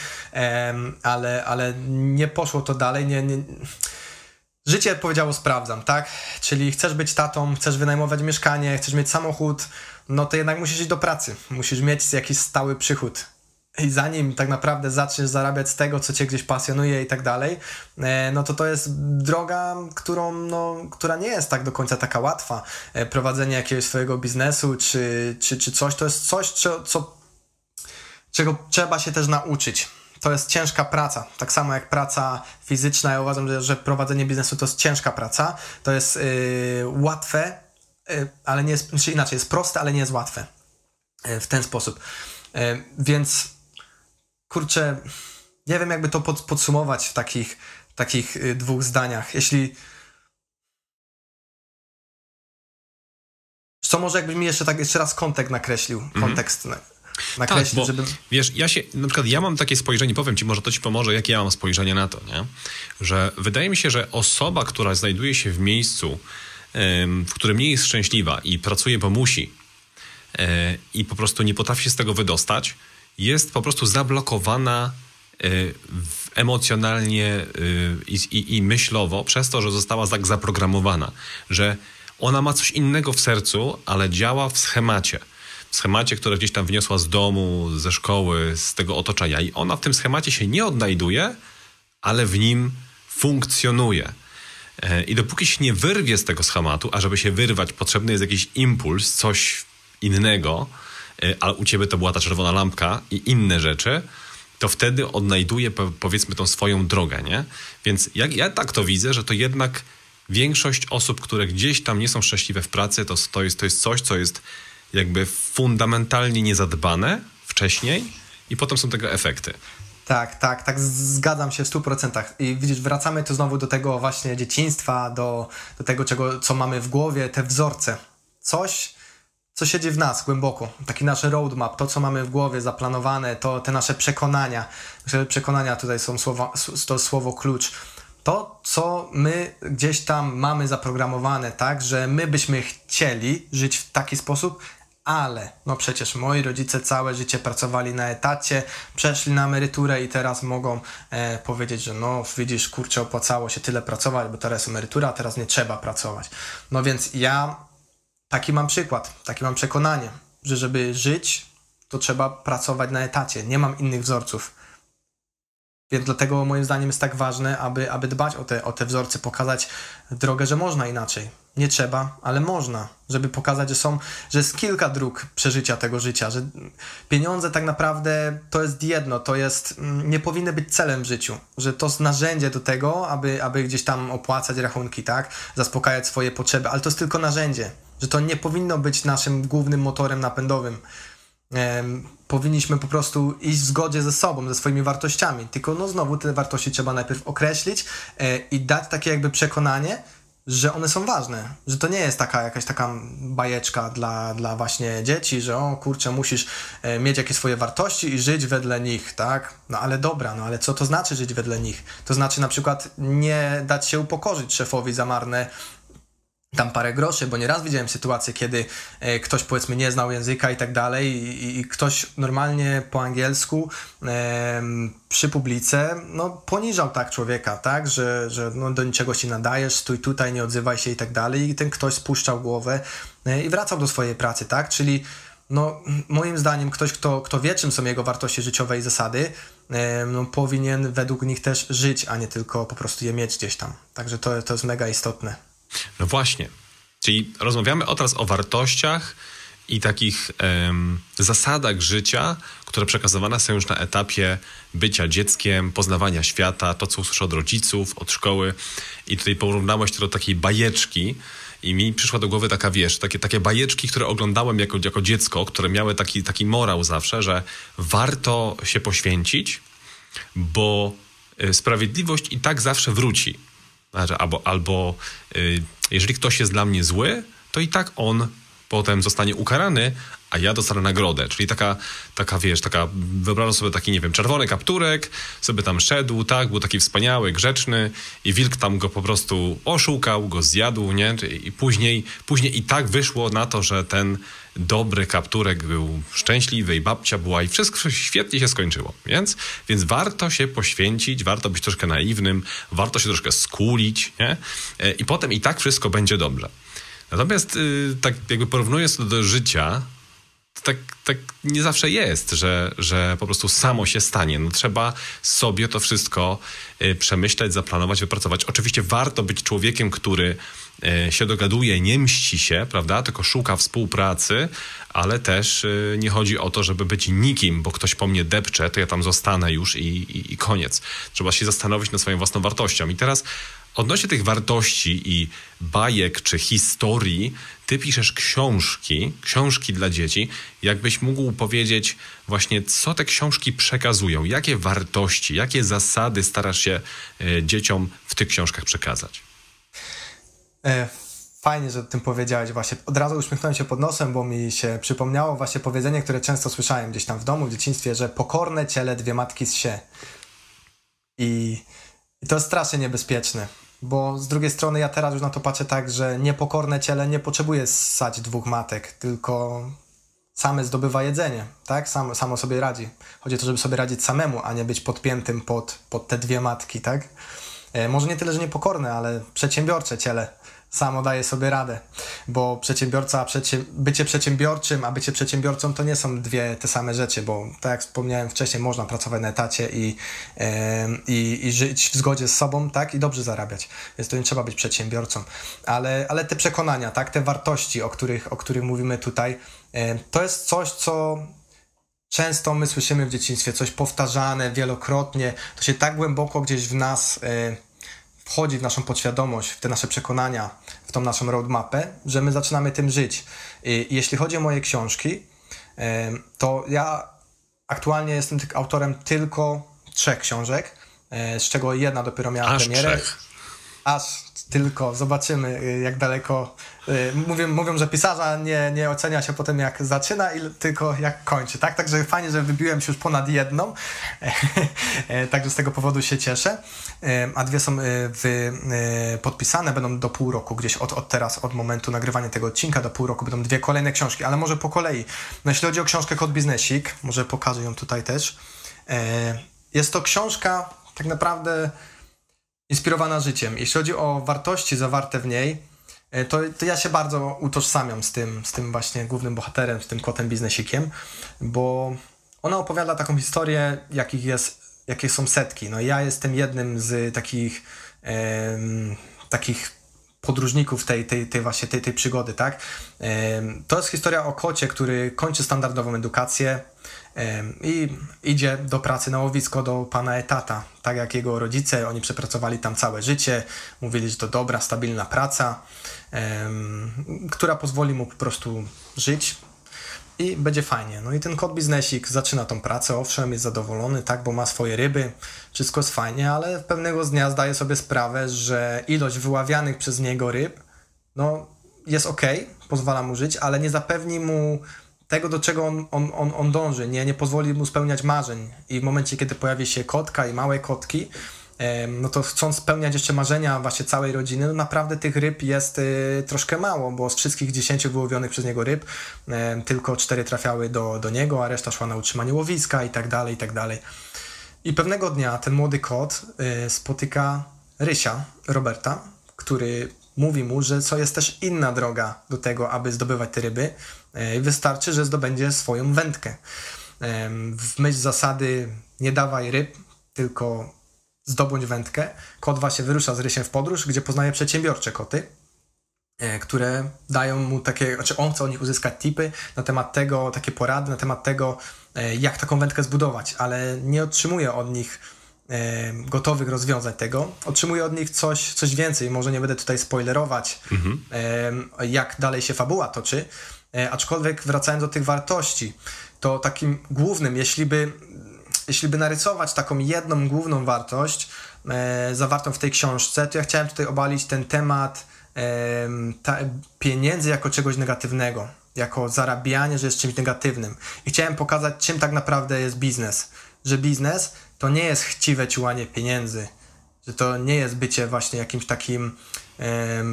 ale, ale nie poszło to dalej, nie, nie Życie powiedziało sprawdzam, tak? Czyli chcesz być tatą, chcesz wynajmować mieszkanie, chcesz mieć samochód, no to jednak musisz iść do pracy. Musisz mieć jakiś stały przychód. I zanim tak naprawdę zaczniesz zarabiać z tego, co cię gdzieś pasjonuje i tak dalej, e, no to to jest droga, którą, no, która nie jest tak do końca taka łatwa. E, prowadzenie jakiegoś swojego biznesu czy, czy, czy coś, to jest coś, co, co, czego trzeba się też nauczyć to jest ciężka praca. Tak samo jak praca fizyczna, ja uważam, że, że prowadzenie biznesu to jest ciężka praca. To jest yy, łatwe, yy, ale nie jest, czy inaczej, jest proste, ale nie jest łatwe. Yy, w ten sposób. Y, więc kurczę, nie wiem, jakby to pod, podsumować w takich, takich y, dwóch zdaniach. Jeśli. Co może jakbyś mi jeszcze tak jeszcze raz kontekst nakreślił, kontekst mm -hmm nakreślić, tak, bo, żeby... Wiesz, ja się, na przykład ja mam takie spojrzenie, powiem ci, może to ci pomoże, jakie ja mam spojrzenie na to, nie? Że wydaje mi się, że osoba, która znajduje się w miejscu, w którym nie jest szczęśliwa i pracuje, bo musi e, i po prostu nie potrafi się z tego wydostać, jest po prostu zablokowana e, emocjonalnie e, i, i, i myślowo przez to, że została tak zaprogramowana, że ona ma coś innego w sercu, ale działa w schemacie schemacie, które gdzieś tam wniosła z domu, ze szkoły, z tego otoczenia. I ona w tym schemacie się nie odnajduje, ale w nim funkcjonuje. E, I dopóki się nie wyrwie z tego schematu, a żeby się wyrwać, potrzebny jest jakiś impuls, coś innego, e, ale u ciebie to była ta czerwona lampka i inne rzeczy, to wtedy odnajduje powiedzmy tą swoją drogę, nie? Więc jak ja tak to widzę, że to jednak większość osób, które gdzieś tam nie są szczęśliwe w pracy, to, to, jest, to jest coś, co jest jakby fundamentalnie niezadbane wcześniej i potem są tego efekty. Tak, tak, tak, zgadzam się w 100%. I widzisz, wracamy tu znowu do tego właśnie dzieciństwa, do, do tego, czego, co mamy w głowie, te wzorce. Coś, co siedzi w nas głęboko. Taki nasz roadmap, to, co mamy w głowie zaplanowane, to te nasze przekonania. Przekonania tutaj są słowa, to słowo klucz. To, co my gdzieś tam mamy zaprogramowane, tak, że my byśmy chcieli żyć w taki sposób, ale no przecież moi rodzice całe życie pracowali na etacie, przeszli na emeryturę i teraz mogą e, powiedzieć, że no widzisz, kurczę, opłacało się tyle pracować, bo teraz emerytura, a teraz nie trzeba pracować. No więc ja taki mam przykład, takie mam przekonanie, że żeby żyć, to trzeba pracować na etacie. Nie mam innych wzorców. Więc dlatego moim zdaniem jest tak ważne, aby, aby dbać o te, o te wzorce, pokazać drogę, że można inaczej. Nie trzeba, ale można, żeby pokazać, że są, że jest kilka dróg przeżycia tego życia, że pieniądze tak naprawdę to jest jedno, to jest, mm, nie powinny być celem w życiu, że to jest narzędzie do tego, aby, aby gdzieś tam opłacać rachunki, tak, zaspokajać swoje potrzeby, ale to jest tylko narzędzie, że to nie powinno być naszym głównym motorem napędowym powinniśmy po prostu iść w zgodzie ze sobą, ze swoimi wartościami. Tylko no znowu te wartości trzeba najpierw określić e, i dać takie jakby przekonanie, że one są ważne, że to nie jest taka jakaś taka bajeczka dla, dla właśnie dzieci, że o kurczę, musisz e, mieć jakieś swoje wartości i żyć wedle nich, tak? No ale dobra, no ale co to znaczy żyć wedle nich? To znaczy na przykład nie dać się upokorzyć szefowi za marne tam parę groszy, bo nieraz widziałem sytuację, kiedy e, ktoś powiedzmy nie znał języka i tak dalej i, i ktoś normalnie po angielsku e, przy publice no, poniżał tak człowieka, tak, że, że no, do niczego się nadajesz, stój tutaj, nie odzywaj się i tak dalej i ten ktoś spuszczał głowę e, i wracał do swojej pracy, tak, czyli no, moim zdaniem ktoś, kto, kto wie, czym są jego wartości życiowe i zasady, e, no, powinien według nich też żyć, a nie tylko po prostu je mieć gdzieś tam. Także to, to jest mega istotne. No właśnie. Czyli rozmawiamy teraz o wartościach i takich um, zasadach życia, które przekazywane są już na etapie bycia dzieckiem, poznawania świata, to co usłyszę od rodziców, od szkoły. I tutaj porównałeś to do takiej bajeczki. I mi przyszła do głowy taka, wiesz, takie, takie bajeczki, które oglądałem jako, jako dziecko, które miały taki, taki morał zawsze, że warto się poświęcić, bo y, sprawiedliwość i tak zawsze wróci. Albo, albo y, jeżeli ktoś jest dla mnie zły, to i tak on potem zostanie ukarany, a ja dostanę nagrodę. Czyli taka, taka wiesz, taka, wyobrażam sobie taki, nie wiem, czerwony kapturek, sobie tam szedł, tak, był taki wspaniały, grzeczny i wilk tam go po prostu oszukał, go zjadł, nie? I później, później i tak wyszło na to, że ten dobry kapturek był szczęśliwy i babcia była i wszystko świetnie się skończyło. Więc, więc warto się poświęcić, warto być troszkę naiwnym, warto się troszkę skulić, nie? E, I potem i tak wszystko będzie dobrze. Natomiast y, tak jakby porównując to do życia, tak, tak nie zawsze jest, że, że po prostu samo się stanie. No, trzeba sobie to wszystko y, przemyśleć, zaplanować, wypracować. Oczywiście warto być człowiekiem, który y, się dogaduje, nie mści się, prawda, tylko szuka współpracy, ale też y, nie chodzi o to, żeby być nikim, bo ktoś po mnie depcze, to ja tam zostanę już i, i, i koniec. Trzeba się zastanowić nad swoją własną wartością. I teraz Odnośnie tych wartości i bajek czy historii, ty piszesz książki, książki dla dzieci. Jakbyś mógł powiedzieć właśnie, co te książki przekazują, jakie wartości, jakie zasady starasz się e, dzieciom w tych książkach przekazać? E, fajnie, że o tym powiedziałeś właśnie. Od razu uśmiechnąłem się pod nosem, bo mi się przypomniało właśnie powiedzenie, które często słyszałem gdzieś tam w domu, w dzieciństwie, że pokorne ciele dwie matki z się. I, i to jest strasznie niebezpieczne bo z drugiej strony ja teraz już na to patrzę tak, że niepokorne ciele nie potrzebuje ssać dwóch matek, tylko same zdobywa jedzenie, tak? Sam, samo sobie radzi. Chodzi o to, żeby sobie radzić samemu, a nie być podpiętym pod, pod te dwie matki, tak? E, może nie tyle, że niepokorne, ale przedsiębiorcze ciele samo daje sobie radę, bo przedsiębiorca, bycie przedsiębiorczym, a bycie przedsiębiorcą to nie są dwie te same rzeczy, bo tak jak wspomniałem wcześniej, można pracować na etacie i, i, i żyć w zgodzie z sobą, tak, i dobrze zarabiać, więc to nie trzeba być przedsiębiorcą, ale, ale te przekonania, tak, te wartości, o których, o których mówimy tutaj, to jest coś, co często my słyszymy w dzieciństwie, coś powtarzane wielokrotnie, to się tak głęboko gdzieś w nas wchodzi w naszą podświadomość, w te nasze przekonania, tą naszą roadmapę, że my zaczynamy tym żyć. I jeśli chodzi o moje książki, to ja aktualnie jestem autorem tylko trzech książek, e, z czego jedna dopiero miała Aż premierę. Trzech. Aż tylko, zobaczymy y, jak daleko. Y, mówią, mówią, że pisarza nie, nie ocenia się potem jak zaczyna, tylko jak kończy, tak? Także fajnie, że wybiłem się już ponad jedną, e, także z tego powodu się cieszę. E, a dwie są y, wy, podpisane, będą do pół roku, gdzieś od, od teraz, od momentu nagrywania tego odcinka do pół roku będą dwie kolejne książki, ale może po kolei. No jeśli chodzi o książkę Kod Biznesik, może pokażę ją tutaj też. E, jest to książka tak naprawdę inspirowana życiem. Jeśli chodzi o wartości zawarte w niej, e, to, to ja się bardzo utożsamiam z tym, z tym właśnie głównym bohaterem, z tym kotem biznesikiem, bo ona opowiada taką historię, jakich jest, jakie są setki. No ja jestem jednym z takich takich podróżników tej, tej, tej właśnie tej, tej przygody, tak? to jest historia o kocie, który kończy standardową edukację, i idzie do pracy na łowisko do pana etata. Tak jak jego rodzice, oni przepracowali tam całe życie, mówili, że to dobra, stabilna praca, która pozwoli mu po prostu żyć i będzie fajnie. No i ten kot biznesik zaczyna tą pracę, owszem, jest zadowolony, tak, bo ma swoje ryby, wszystko jest fajnie, ale pewnego dnia zdaje sobie sprawę, że ilość wyławianych przez niego ryb, no, jest ok, pozwala mu żyć, ale nie zapewni mu tego, do czego on, on, on, on dąży, nie, nie pozwoli mu spełniać marzeń. I w momencie, kiedy pojawi się kotka i małe kotki, no to chcąc spełniać jeszcze marzenia właśnie całej rodziny, no naprawdę tych ryb jest y, troszkę mało, bo z wszystkich 10 wyłowionych przez niego ryb tylko 4 trafiały do, do niego, a reszta szła na utrzymanie łowiska i tak dalej, i tak dalej. I pewnego dnia ten młody kot y, spotyka Rysia, Roberta, który mówi mu, że co jest też inna droga do tego, aby zdobywać te ryby. E, wystarczy, że zdobędzie swoją wędkę. W myśl zasady nie dawaj ryb, tylko zdobądź wędkę. Kot właśnie wyrusza z rysiem w podróż, gdzie poznaje przedsiębiorcze koty, e, które dają mu takie, znaczy on chce od nich uzyskać tipy na temat tego, takie porady na temat tego, e, jak taką wędkę zbudować, ale nie otrzymuje od nich gotowych rozwiązań tego. Otrzymuję od nich coś, coś więcej, może nie będę tutaj spoilerować, mhm. jak dalej się fabuła toczy, e, aczkolwiek wracając do tych wartości, to takim głównym, jeśli by, jeśli by narysować taką jedną główną wartość e, zawartą w tej książce, to ja chciałem tutaj obalić ten temat ta, pieniędzy jako czegoś negatywnego. jako zarabianie, że jest czymś negatywnym. I chciałem pokazać, czym tak naprawdę jest biznes. Że biznes to nie jest chciwe ciłanie pieniędzy, że to nie jest bycie właśnie jakimś takim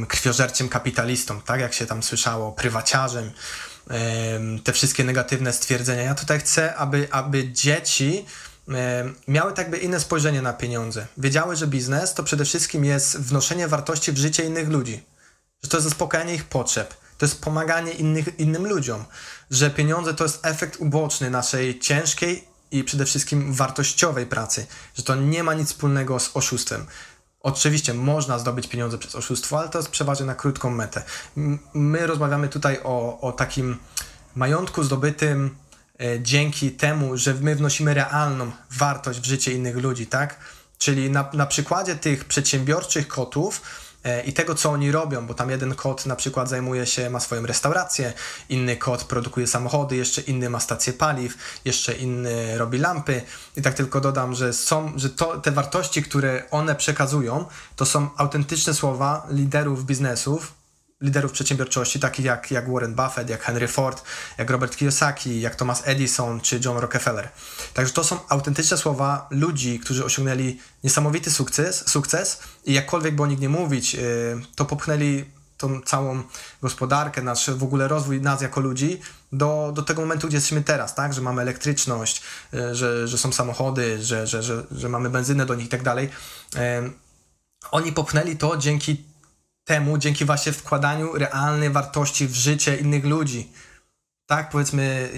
krwiożerczym kapitalistą, tak jak się tam słyszało, prywaciarzem, te wszystkie negatywne stwierdzenia. Ja tutaj chcę, aby, aby dzieci miały tak by inne spojrzenie na pieniądze. Wiedziały, że biznes to przede wszystkim jest wnoszenie wartości w życie innych ludzi, że to jest zaspokajanie ich potrzeb, to jest pomaganie innych, innym ludziom, że pieniądze to jest efekt uboczny naszej ciężkiej i przede wszystkim wartościowej pracy, że to nie ma nic wspólnego z oszustwem. Oczywiście można zdobyć pieniądze przez oszustwo, ale to jest przeważnie na krótką metę. My rozmawiamy tutaj o, o takim majątku zdobytym e, dzięki temu, że my wnosimy realną wartość w życie innych ludzi, tak? Czyli na, na przykładzie tych przedsiębiorczych kotów, i tego, co oni robią, bo tam jeden kot na przykład zajmuje się, ma swoją restaurację, inny kot produkuje samochody, jeszcze inny ma stację paliw, jeszcze inny robi lampy. I tak tylko dodam, że są, że to, te wartości, które one przekazują, to są autentyczne słowa liderów biznesów, liderów przedsiębiorczości, takich jak, jak Warren Buffett, jak Henry Ford, jak Robert Kiyosaki, jak Thomas Edison czy John Rockefeller. Także to są autentyczne słowa ludzi, którzy osiągnęli niesamowity sukces, sukces i jakkolwiek by o nich nie mówić, yy, to popchnęli tą całą gospodarkę, nasz w ogóle rozwój nas jako ludzi do, do tego momentu, gdzie jesteśmy teraz, tak? Że mamy elektryczność, yy, że, że są samochody, że, że, że, że mamy benzynę do nich i tak dalej. Yy, oni popchnęli to dzięki temu dzięki właśnie wkładaniu realnej wartości w życie innych ludzi. Tak, powiedzmy,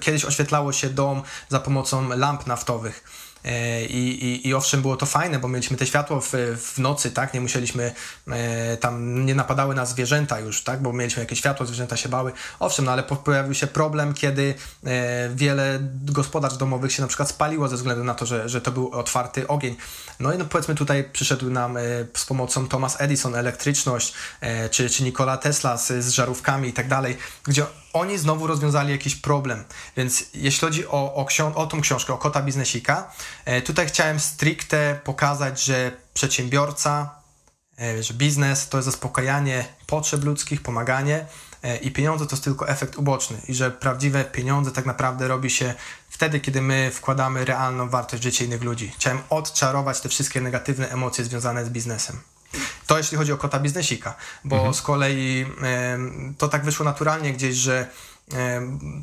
kiedyś oświetlało się dom za pomocą lamp naftowych. E, I, i, I owszem, było to fajne, bo mieliśmy te światło w, w nocy, tak? Nie musieliśmy, e, tam nie napadały nas zwierzęta już, tak? Bo mieliśmy jakieś światło, zwierzęta się bały. Owszem, no ale pojawił się problem, kiedy e, wiele gospodarstw domowych się na przykład spaliło ze względu na to, że, że to był otwarty ogień. No i no, powiedzmy tutaj przyszedł nam e, z pomocą Thomas Edison elektryczność, e, czy, czy Nikola Tesla z, z żarówkami i tak dalej, gdzie oni znowu rozwiązali jakiś problem. Więc jeśli chodzi o, o, o tą książkę, o kota biznesika, e, tutaj chciałem stricte pokazać, że przedsiębiorca, e, że biznes to jest zaspokajanie potrzeb ludzkich, pomaganie e, i pieniądze to jest tylko efekt uboczny i że prawdziwe pieniądze tak naprawdę robi się wtedy, kiedy my wkładamy realną wartość w życie innych ludzi. Chciałem odczarować te wszystkie negatywne emocje związane z biznesem. To jeśli chodzi o kota biznesika, bo mhm. z kolei to tak wyszło naturalnie gdzieś, że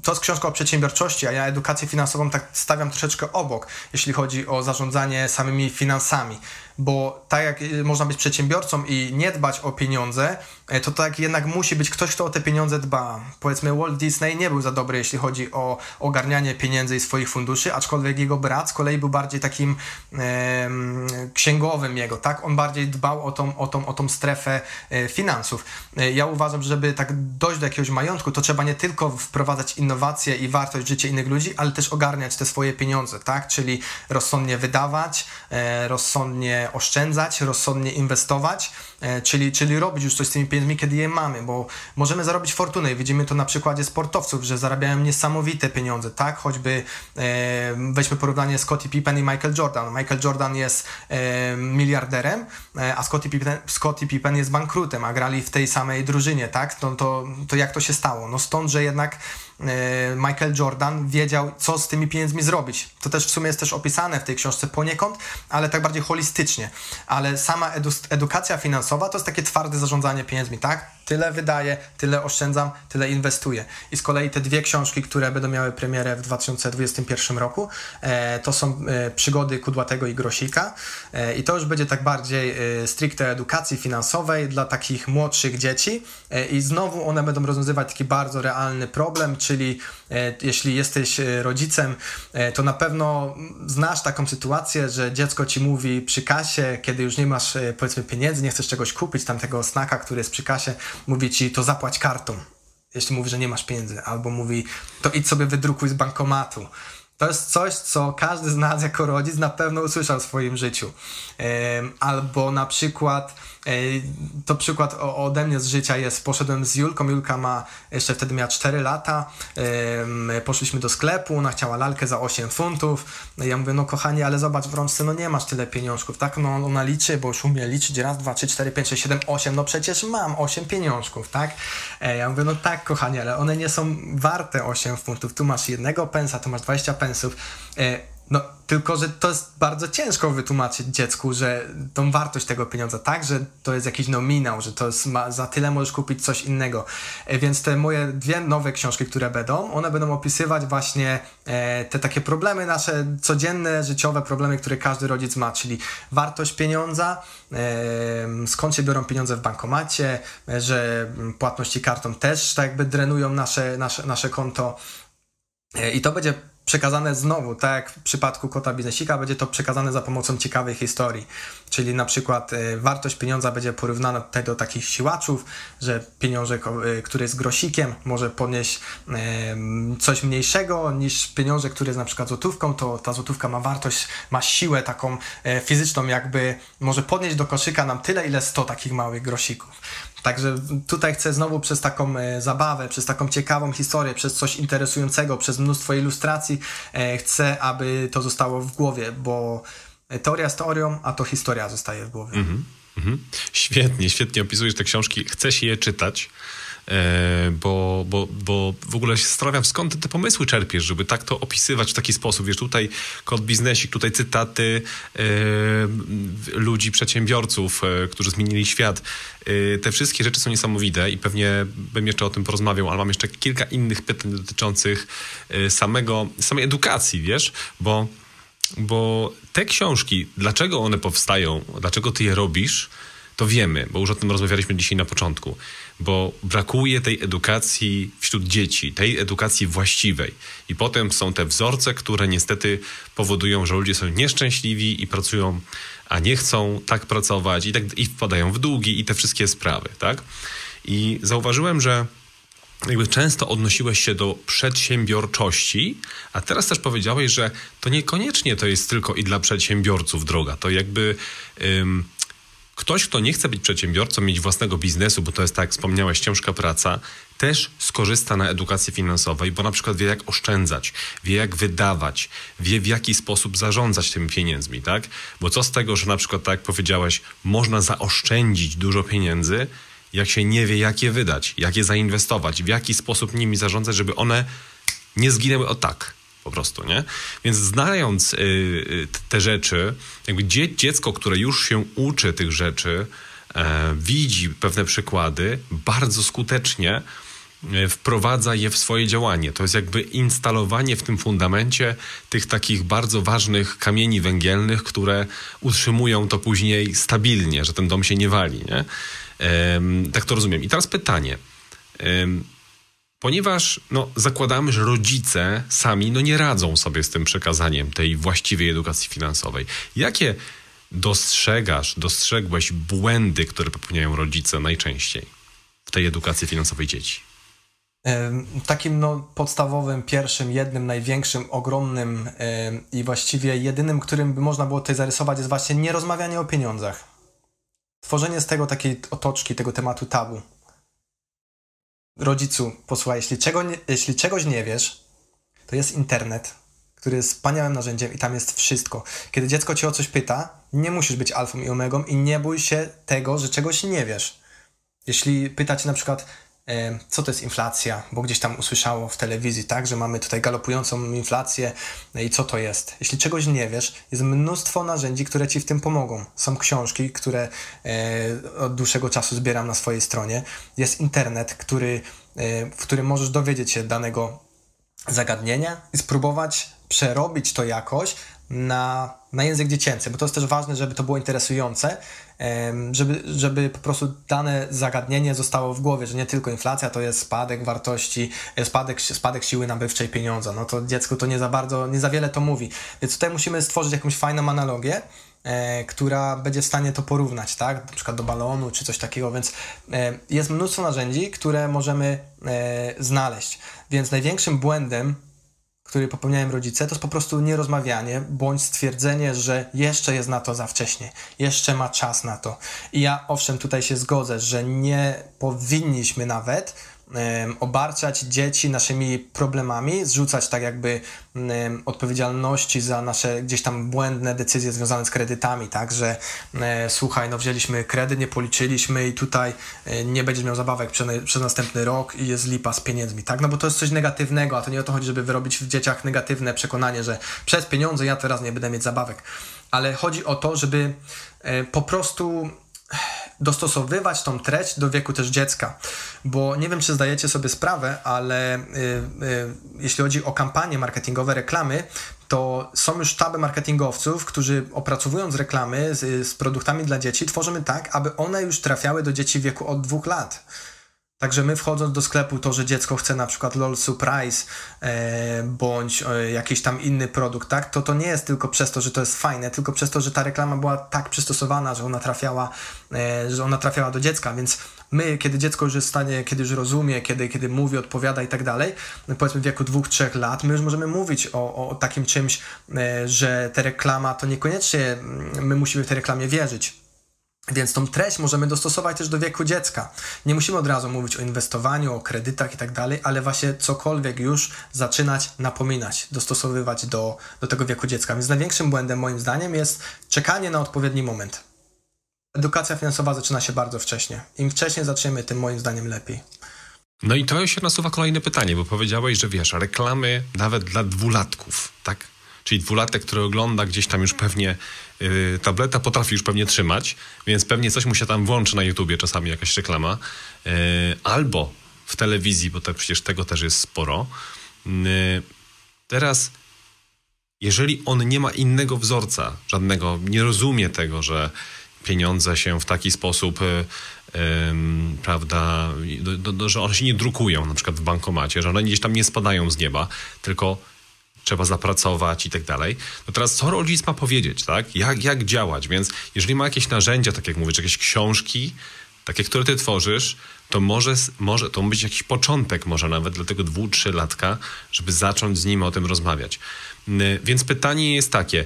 to jest książka o przedsiębiorczości, a ja edukację finansową tak stawiam troszeczkę obok, jeśli chodzi o zarządzanie samymi finansami bo tak jak y, można być przedsiębiorcą i nie dbać o pieniądze, to tak jednak musi być ktoś, kto o te pieniądze dba. Powiedzmy, Walt Disney nie był za dobry, jeśli chodzi o ogarnianie pieniędzy i swoich funduszy, aczkolwiek jego brat z kolei był bardziej takim e, księgowym jego, tak? On bardziej dbał o tą, o tą, o tą strefę e, finansów. E, ja uważam, że żeby tak dojść do jakiegoś majątku, to trzeba nie tylko wprowadzać innowacje i wartość w życie innych ludzi, ale też ogarniać te swoje pieniądze, tak? Czyli rozsądnie wydawać, e, rozsądnie oszczędzać, rozsądnie inwestować, e, czyli, czyli robić już coś z tymi pieniędzmi, kiedy je mamy, bo możemy zarobić fortunę i widzimy to na przykładzie sportowców, że zarabiają niesamowite pieniądze, tak? Choćby e, weźmy porównanie Scottie Pippen i Michael Jordan. Michael Jordan jest e, miliarderem, e, a Scottie Pippen, Scottie Pippen jest bankrutem, a grali w tej samej drużynie, tak? No to, to jak to się stało? No stąd, że jednak E, Michael Jordan wiedział, co z tymi pieniędzmi zrobić. To też w sumie jest też opisane w tej książce poniekąd, ale tak bardziej holistycznie. Ale sama edu edukacja finansowa to jest takie twarde zarządzanie pieniędzmi, tak? Tyle wydaję, tyle oszczędzam, tyle inwestuję. I z kolei te dwie książki, które będą miały premierę w 2021 roku, e, to są e, Przygody Kudłatego i Grosika. E, I to już będzie tak bardziej stricte edukacji finansowej dla takich młodszych dzieci. I znowu one będą rozwiązywać taki bardzo realny problem, czyli jeśli jesteś rodzicem, to na pewno znasz taką sytuację, że dziecko ci mówi przy kasie, kiedy już nie masz powiedzmy pieniędzy, nie chcesz czegoś kupić, tam tego snaka, który jest przy kasie, mówi ci to zapłać kartą, jeśli mówi, że nie masz pieniędzy, albo mówi to idź sobie wydrukuj z bankomatu. To jest coś, co każdy z nas jako rodzic na pewno usłyszał w swoim życiu. Albo na przykład To przykład ode mnie z życia jest, poszedłem z Julką, Julka ma, jeszcze wtedy miała 4 lata, poszliśmy do sklepu, ona chciała lalkę za 8 funtów, ja mówię, no kochanie, ale zobacz w rączce, no nie masz tyle pieniążków, tak? No ona liczy, bo już umie liczyć. Raz, dwa, trzy, cztery, pięć, sześć, siedem, osiem, no przecież mam 8 pieniążków, tak? Ja mówię, no tak kochanie, ale one nie są warte 8 funtów, tu masz jednego pensa, tu masz 20 pensów, no, tylko, że to jest bardzo ciężko wytłumaczyć dziecku, że tą wartość tego pieniądza, tak, że to jest jakiś nominał, że to jest ma, za tyle możesz kupić coś innego. E, więc te moje dwie nowe książki, które będą, one będą opisywać właśnie e, te takie problemy nasze codzienne, życiowe problemy, które każdy rodzic ma, czyli wartość pieniądza, e, skąd się biorą pieniądze w bankomacie, e, że płatności kartą też tak jakby drenują nasze, nasze, nasze konto. E, I to będzie przekazane znowu, tak jak w przypadku kota biznesika, będzie to przekazane za pomocą ciekawej historii. Czyli na przykład y, wartość pieniądza będzie porównana tutaj do takich siłaczów, że pieniążek, y, który jest grosikiem, może podnieść y, coś mniejszego niż pieniążek, który jest na przykład złotówką, to ta złotówka ma wartość, ma siłę taką fizyczną, jakby może podnieść do koszyka nam tyle, ile 100 takich małych grosików. Także tutaj chcę znowu przez taką e, zabawę, przez taką ciekawą historię, przez coś interesującego, przez mnóstwo ilustracji, e, chcę, aby to zostało w głowie, bo teoria z teorią, a to historia zostaje w głowie. Mm -hmm. Świetnie, świetnie opisujesz te książki. Chcę się je czytać. E, bo, bo, bo w ogóle się zastanawiam, skąd ty te pomysły czerpiesz, żeby tak to opisywać w taki sposób. Wiesz, tutaj kod biznesik, tutaj cytaty e, ludzi, przedsiębiorców, e, którzy zmienili świat. Te wszystkie rzeczy są niesamowite i pewnie bym jeszcze o tym porozmawiał, ale mam jeszcze kilka innych pytań dotyczących samego, samej edukacji, wiesz, bo bo te książki, dlaczego one powstają, dlaczego ty je robisz, to wiemy, bo już o tym rozmawialiśmy dzisiaj na początku, bo brakuje tej edukacji wśród dzieci, tej edukacji właściwej. I potem są te wzorce, które niestety powodują, że ludzie są nieszczęśliwi i pracują, a nie chcą tak pracować i, tak, i wpadają w długi i te wszystkie sprawy, tak? I zauważyłem, że jakby często odnosiłeś się do przedsiębiorczości, a teraz też powiedziałeś, że to niekoniecznie to jest tylko i dla przedsiębiorców droga. To jakby ym, Ktoś, kto nie chce być przedsiębiorcą, mieć własnego biznesu, bo to jest, tak jak wspomniałeś, ciężka praca, też skorzysta na edukacji finansowej, bo na przykład wie, jak oszczędzać, wie, jak wydawać, wie, w jaki sposób zarządzać tymi pieniędzmi, tak? Bo co z tego, że na przykład, tak jak powiedziałeś, można zaoszczędzić dużo pieniędzy, jak się nie wie, jak je wydać, jak je zainwestować, w jaki sposób nimi zarządzać, żeby one nie zginęły o tak po prostu, nie? Więc znając y, y, te rzeczy, jakby dziecko, które już się uczy tych rzeczy, e, widzi pewne przykłady, bardzo skutecznie e, wprowadza je w swoje działanie. To jest jakby instalowanie w tym fundamencie tych takich bardzo ważnych kamieni węgielnych, które utrzymują to później stabilnie, że ten dom się nie wali. Nie? Tak to rozumiem. I teraz pytanie ponieważ no, zakładamy, że rodzice sami no, nie radzą sobie z tym przekazaniem tej właściwej edukacji finansowej. Jakie dostrzegasz, dostrzegłeś błędy, które popełniają rodzice najczęściej w tej edukacji finansowej dzieci? Takim no, podstawowym, pierwszym, jednym, największym, ogromnym i właściwie jedynym, którym by można było tutaj zarysować, jest właśnie nierozmawianie o pieniądzach. Tworzenie z tego takiej otoczki, tego tematu tabu rodzicu, posłuchaj, jeśli, czego nie, jeśli czegoś nie wiesz, to jest internet, który jest wspaniałym narzędziem i tam jest wszystko. Kiedy dziecko cię o coś pyta, nie musisz być alfą i omegą i nie bój się tego, że czegoś nie wiesz. Jeśli pytać na przykład, co to jest inflacja, bo gdzieś tam usłyszało w telewizji, tak, że mamy tutaj galopującą inflację no i co to jest. Jeśli czegoś nie wiesz, jest mnóstwo narzędzi, które ci w tym pomogą. Są książki, które e, od dłuższego czasu zbieram na swojej stronie. Jest internet, który, e, w którym możesz dowiedzieć się danego zagadnienia i spróbować przerobić to jakoś na, na język dziecięcy, bo to jest też ważne, żeby to było interesujące, żeby, żeby po prostu dane zagadnienie zostało w głowie, że nie tylko inflacja to jest spadek wartości, e, spadek, spadek siły nabywczej pieniądza. No to dziecku to nie za bardzo, nie za wiele to mówi. Więc tutaj musimy stworzyć jakąś fajną analogię, e, która będzie w stanie to porównać, tak? Na przykład do balonu czy coś takiego, więc e, jest mnóstwo narzędzi, które możemy znaleźć. Więc największym błędem który popełniają rodzice, to jest po prostu nierozmawianie bądź stwierdzenie, że jeszcze jest na to za wcześnie, jeszcze ma czas na to. I ja owszem, tutaj się zgodzę, że nie powinniśmy nawet obarczać dzieci naszymi problemami, zrzucać tak jakby odpowiedzialności za nasze gdzieś tam błędne decyzje związane z kredytami, tak, że słuchaj, no wzięliśmy kredyt, nie policzyliśmy i tutaj e, nie będziesz miał zabawek przez, przez następny rok i jest lipa z pieniędzmi, tak, no bo to jest coś negatywnego, a to nie o to chodzi, żeby wyrobić w dzieciach negatywne przekonanie, że przez pieniądze ja teraz nie będę mieć zabawek, ale chodzi o to, żeby e, po prostu dostosowywać tą treść do wieku też dziecka. Bo nie wiem, czy zdajecie sobie sprawę, ale y, y, jeśli chodzi o kampanie marketingowe, reklamy, to są już sztaby marketingowców, którzy opracowując reklamy z, z produktami dla dzieci, tworzymy tak, aby one już trafiały do dzieci w wieku od dwóch lat. Także my wchodząc do sklepu, to, że dziecko chce na przykład LOL Surprise e, bądź e, jakiś tam inny produkt, tak, to to nie jest tylko przez to, że to jest fajne, tylko przez to, że ta reklama była tak przystosowana, że ona trafiała, e, że ona trafiała do dziecka, więc my, kiedy dziecko już jest w stanie, kiedy już rozumie, kiedy, kiedy mówi, odpowiada i tak dalej, powiedzmy w wieku dwóch, trzech lat, my już możemy mówić o, o takim czymś, e, że ta reklama to niekoniecznie mm, my musimy w tej reklamie wierzyć więc tą treść możemy dostosować też do wieku dziecka. Nie musimy od razu mówić o inwestowaniu, o kredytach i tak dalej, ale właśnie cokolwiek już zaczynać napominać, dostosowywać do, do tego wieku dziecka. Więc największym błędem moim zdaniem jest czekanie na odpowiedni moment. Edukacja finansowa zaczyna się bardzo wcześnie. Im wcześniej zaczniemy, tym moim zdaniem lepiej. No i to się nasuwa kolejne pytanie, bo powiedziałeś, że wiesz, reklamy nawet dla dwulatków, tak? Czyli dwulatek, który ogląda gdzieś tam już pewnie yy, tableta, potrafi już pewnie trzymać, więc pewnie coś mu się tam włączy na YouTubie, czasami jakaś reklama, yy, albo w telewizji, bo to przecież tego też jest sporo. Yy, teraz, jeżeli on nie ma innego wzorca, żadnego, nie rozumie tego, że pieniądze się w taki sposób y, prawda, do, do, że one się nie drukują na przykład w bankomacie, że one gdzieś tam nie spadają z nieba, tylko trzeba zapracować i tak dalej. No teraz co rodzic ma powiedzieć, tak? Jak, jak działać? Więc jeżeli ma jakieś narzędzia, tak jak mówisz, jakieś książki, takie, które ty tworzysz, to może, może to być jakiś początek może nawet dla tego dwu, trzy latka, żeby zacząć z nim o tym rozmawiać. Więc pytanie jest takie,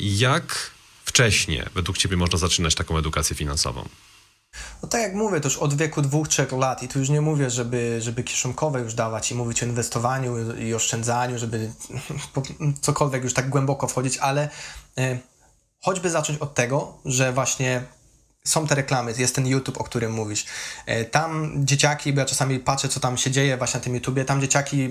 jak wcześnie według ciebie można zaczynać taką edukację finansową? No tak jak mówię, to już od wieku dwóch, trzech lat i tu już nie mówię, żeby, żeby kieszonkowe już dawać i mówić o inwestowaniu i oszczędzaniu, żeby cokolwiek już tak głęboko wchodzić, ale y, choćby zacząć od tego, że właśnie są te reklamy, jest ten YouTube, o którym mówisz. E, tam dzieciaki, bo ja czasami patrzę, co tam się dzieje właśnie na tym YouTubie, tam dzieciaki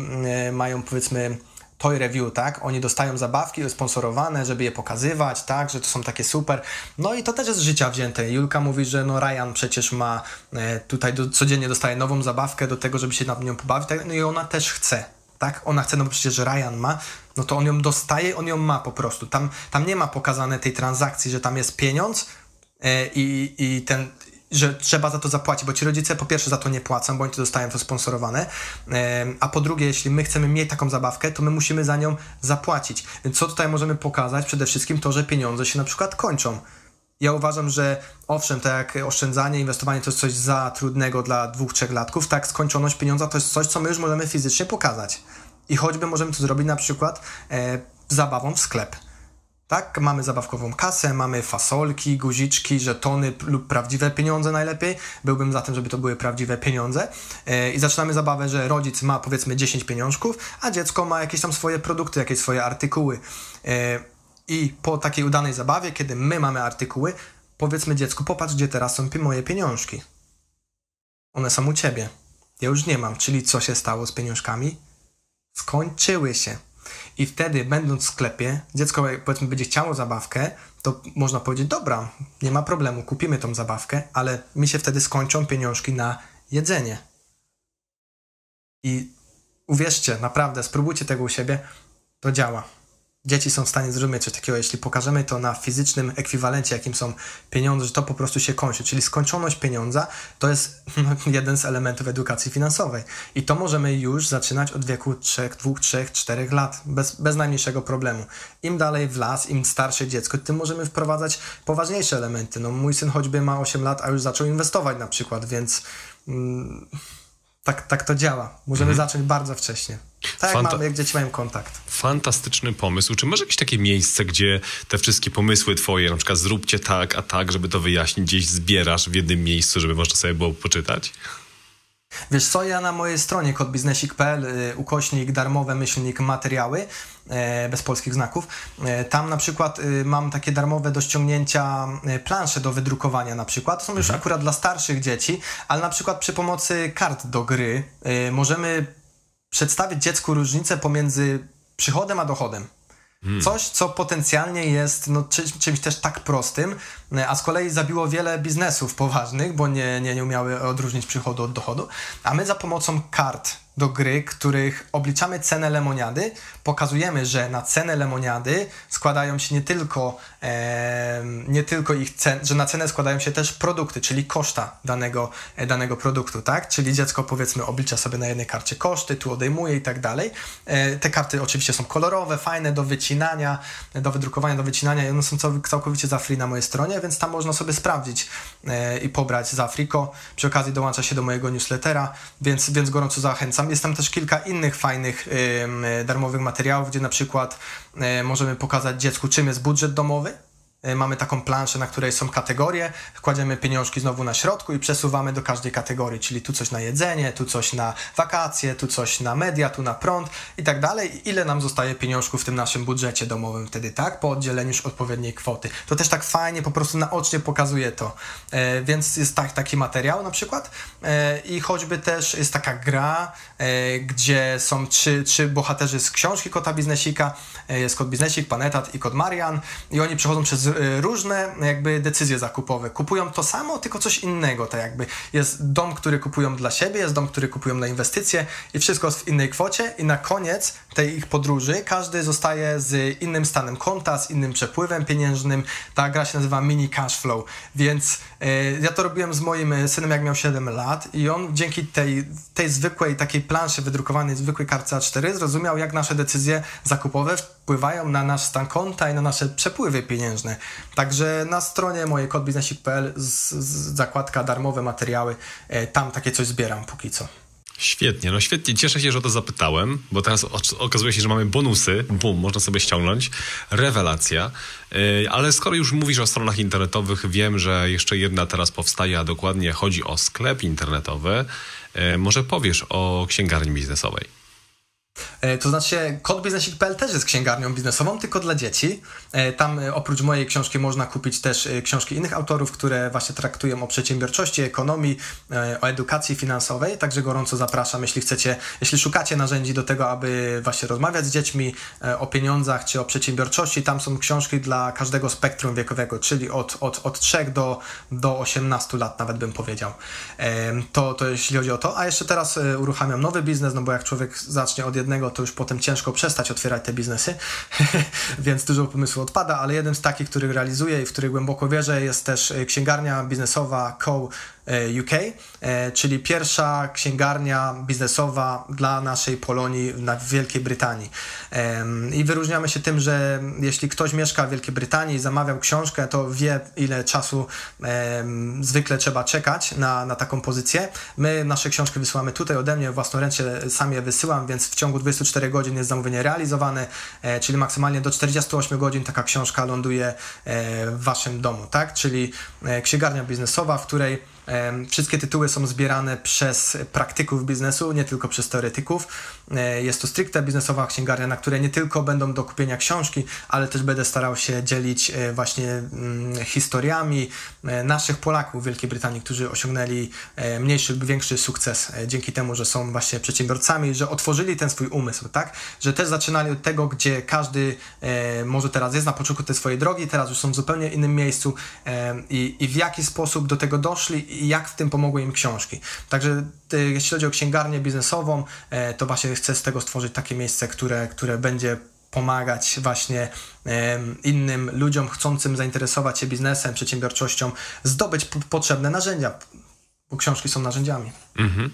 y, mają powiedzmy toy review, tak? Oni dostają zabawki sponsorowane, żeby je pokazywać, tak? Że to są takie super. No i to też jest z życia wzięte. Julka mówi, że no Ryan przecież ma e, tutaj do, codziennie dostaje nową zabawkę do tego, żeby się nad nią pobawić, tak? No i ona też chce, tak? Ona chce, no bo przecież Ryan ma, no to on ją dostaje, on ją ma po prostu. Tam, tam nie ma pokazane tej transakcji, że tam jest pieniądz, e, i, i ten że trzeba za to zapłacić, bo ci rodzice po pierwsze za to nie płacą, bo oni to dostają to sponsorowane, a po drugie, jeśli my chcemy mieć taką zabawkę, to my musimy za nią zapłacić. Więc co tutaj możemy pokazać? Przede wszystkim to, że pieniądze się na przykład kończą. Ja uważam, że owszem, tak jak oszczędzanie, inwestowanie to jest coś za trudnego dla dwóch, trzech latków, tak skończoność pieniądza to jest coś, co my już możemy fizycznie pokazać. I choćby możemy to zrobić na przykład e, zabawą w sklep. Tak, mamy zabawkową kasę, mamy fasolki, guziczki, żetony lub prawdziwe pieniądze najlepiej. Byłbym za tym, żeby to były prawdziwe pieniądze. Yy, I zaczynamy zabawę, że rodzic ma powiedzmy 10 pieniążków, a dziecko ma jakieś tam swoje produkty, jakieś swoje artykuły. Yy, I po takiej udanej zabawie, kiedy my mamy artykuły, powiedzmy dziecku, popatrz, gdzie teraz są moje pieniążki. One są u ciebie. Ja już nie mam, czyli co się stało z pieniążkami? Skończyły się. I wtedy, będąc w sklepie, dziecko powiedzmy będzie chciało zabawkę, to można powiedzieć, dobra, nie ma problemu, kupimy tą zabawkę, ale mi się wtedy skończą pieniążki na jedzenie. I uwierzcie, naprawdę, spróbujcie tego u siebie, to działa dzieci są w stanie zrozumieć coś takiego, jeśli pokażemy to na fizycznym ekwiwalencie, jakim są pieniądze, że to po prostu się kończy. Czyli skończoność pieniądza to jest jeden z elementów edukacji finansowej. I to możemy już zaczynać od wieku 3, 2, 3, 4 lat, bez, bez najmniejszego problemu. Im dalej w las, im starsze dziecko, tym możemy wprowadzać poważniejsze elementy. No, mój syn choćby ma 8 lat, a już zaczął inwestować na przykład, więc mm, tak, tak to działa. Możemy mhm. zacząć bardzo wcześnie. Tak jak, mamy, jak dzieci mają kontakt. Fantastyczny pomysł. Czy masz jakieś takie miejsce, gdzie te wszystkie pomysły twoje, na przykład zróbcie tak, a tak, żeby to wyjaśnić, gdzieś zbierasz w jednym miejscu, żeby można sobie było poczytać? Wiesz co, ja na mojej stronie kodbiznesik.pl y, ukośnik darmowe myślnik materiały e, bez polskich znaków. E, tam na przykład y, mam takie darmowe do ściągnięcia y, plansze do wydrukowania na przykład. To są już mhm. akurat dla starszych dzieci, ale na przykład przy pomocy kart do gry możemy przedstawić dziecku różnicę pomiędzy przychodem a dochodem. Hmm. Coś, co potencjalnie jest no, czymś też tak prostym, a z kolei zabiło wiele biznesów poważnych, bo nie, nie, nie umiały odróżnić przychodu od dochodu. A my za pomocą kart do gry, których obliczamy cenę lemoniady, pokazujemy, że na cenę lemoniady składają się nie tylko, e, nie tylko ich cen, że na cenę składają się też produkty, czyli koszta danego, e, danego produktu, tak? Czyli dziecko powiedzmy oblicza sobie na jednej karcie koszty, tu odejmuje i tak dalej. E, te karty oczywiście są kolorowe, fajne do wycinania, do wydrukowania, do wycinania i one są całkowicie za free na mojej stronie, więc tam można sobie sprawdzić i pobrać za Afriko. Przy okazji dołącza się do mojego newslettera, więc, więc gorąco zachęcam. Jest tam też kilka innych fajnych darmowych materiałów, gdzie na przykład e, możemy pokazać dziecku, czym jest budżet domowy, E, mamy taką planszę, na której są kategorie, kładziemy pieniążki znowu na środku i przesuwamy do każdej kategorii, czyli tu coś na jedzenie, tu coś na wakacje, tu coś na media, tu na prąd i tak dalej. Ile nam zostaje pieniążków w tym naszym budżecie domowym wtedy, tak? Po oddzieleniu już odpowiedniej kwoty. To też tak fajnie, po prostu naocznie pokazuje to. E, więc jest tak, taki materiał na przykład e, i choćby też jest taka gra, e, gdzie są trzy, trzy bohaterzy z książki Kota Biznesika, e, jest Kot Biznesik, Panetat i Kot Marian i oni przechodzą przez różne jakby decyzje zakupowe. Kupują to samo, tylko coś innego, tak jakby. Jest dom, który kupują dla siebie, jest dom, który kupują na inwestycje i wszystko w innej kwocie i na koniec tej ich podróży każdy zostaje z innym stanem konta, z innym przepływem pieniężnym. Ta gra się nazywa mini cash flow, więc ja to robiłem z moim synem jak miał 7 lat i on dzięki tej, tej zwykłej takiej planszy wydrukowanej, zwykłej kartce A4 zrozumiał jak nasze decyzje zakupowe wpływają na nasz stan konta i na nasze przepływy pieniężne. Także na stronie mojej kodbiznesik.pl zakładka darmowe materiały, e, tam takie coś zbieram póki co. Świetnie, no świetnie. Cieszę się, że o to zapytałem, bo teraz okazuje się, że mamy bonusy. Bum, można sobie ściągnąć. Rewelacja. E, ale skoro już mówisz o stronach internetowych, wiem, że jeszcze jedna teraz powstaje, a dokładnie chodzi o sklep internetowy. E, może powiesz o księgarni biznesowej? E, to znaczy, kodbiznesik.pl też jest księgarnią biznesową, tylko dla dzieci. E, tam e, oprócz mojej książki można kupić też książki innych autorów, które właśnie traktują o przedsiębiorczości, ekonomii, o edukacji finansowej. Także gorąco zapraszam, jeśli chcecie, jeśli szukacie narzędzi do tego, aby właśnie rozmawiać z dziećmi o pieniądzach czy o przedsiębiorczości. Tam są książki dla każdego spektrum wiekowego, czyli od, od, od 3 do, do 18 lat, nawet bym powiedział. To, to jeśli chodzi o to. A jeszcze teraz uruchamiam nowy biznes, no bo jak człowiek zacznie od jednego jednego, to już potem ciężko przestać otwierać te biznesy, więc dużo pomysłów odpada, ale jeden z takich, który realizuję i w który głęboko wierzę, jest też e, księgarnia biznesowa Co UK, e, czyli pierwsza księgarnia biznesowa dla naszej Polonii na Wielkiej Brytanii. I wyróżniamy się tym, że jeśli ktoś mieszka w Wielkiej Brytanii i zamawiał książkę, to wie, ile czasu zwykle trzeba czekać na, na taką pozycję. My nasze książki wysyłamy tutaj ode mnie, własnoręcznie sam je wysyłam, więc w ciągu 24 godzin jest zamówienie realizowane, e, czyli maksymalnie do 48 godzin taka książka ląduje w waszym domu, tak? Czyli księgarnia biznesowa, w której Wszystkie tytuły są zbierane przez praktyków biznesu, nie tylko przez teoretyków. E, jest to stricte biznesowa księgarnia, na której nie tylko będą do kupienia książki, ale też będę starał się dzielić e, właśnie mm, historiami e, naszych Polaków w Wielkiej Brytanii, którzy osiągnęli mniejszy lub większy sukces dzięki temu, że są właśnie przedsiębiorcami, że otworzyli ten swój umysł, tak? Że też zaczynali od tego, gdzie każdy może teraz jest na początku tej swojej drogi, teraz już są w zupełnie innym miejscu i, i w jaki sposób do tego doszli jak w tym pomogły im książki. Także jeśli chodzi o księgarnię biznesową, to właśnie chcę z tego stworzyć takie miejsce, które, które będzie pomagać właśnie innym ludziom chcącym zainteresować się biznesem, przedsiębiorczością, zdobyć potrzebne narzędzia, bo książki są narzędziami. Mhm.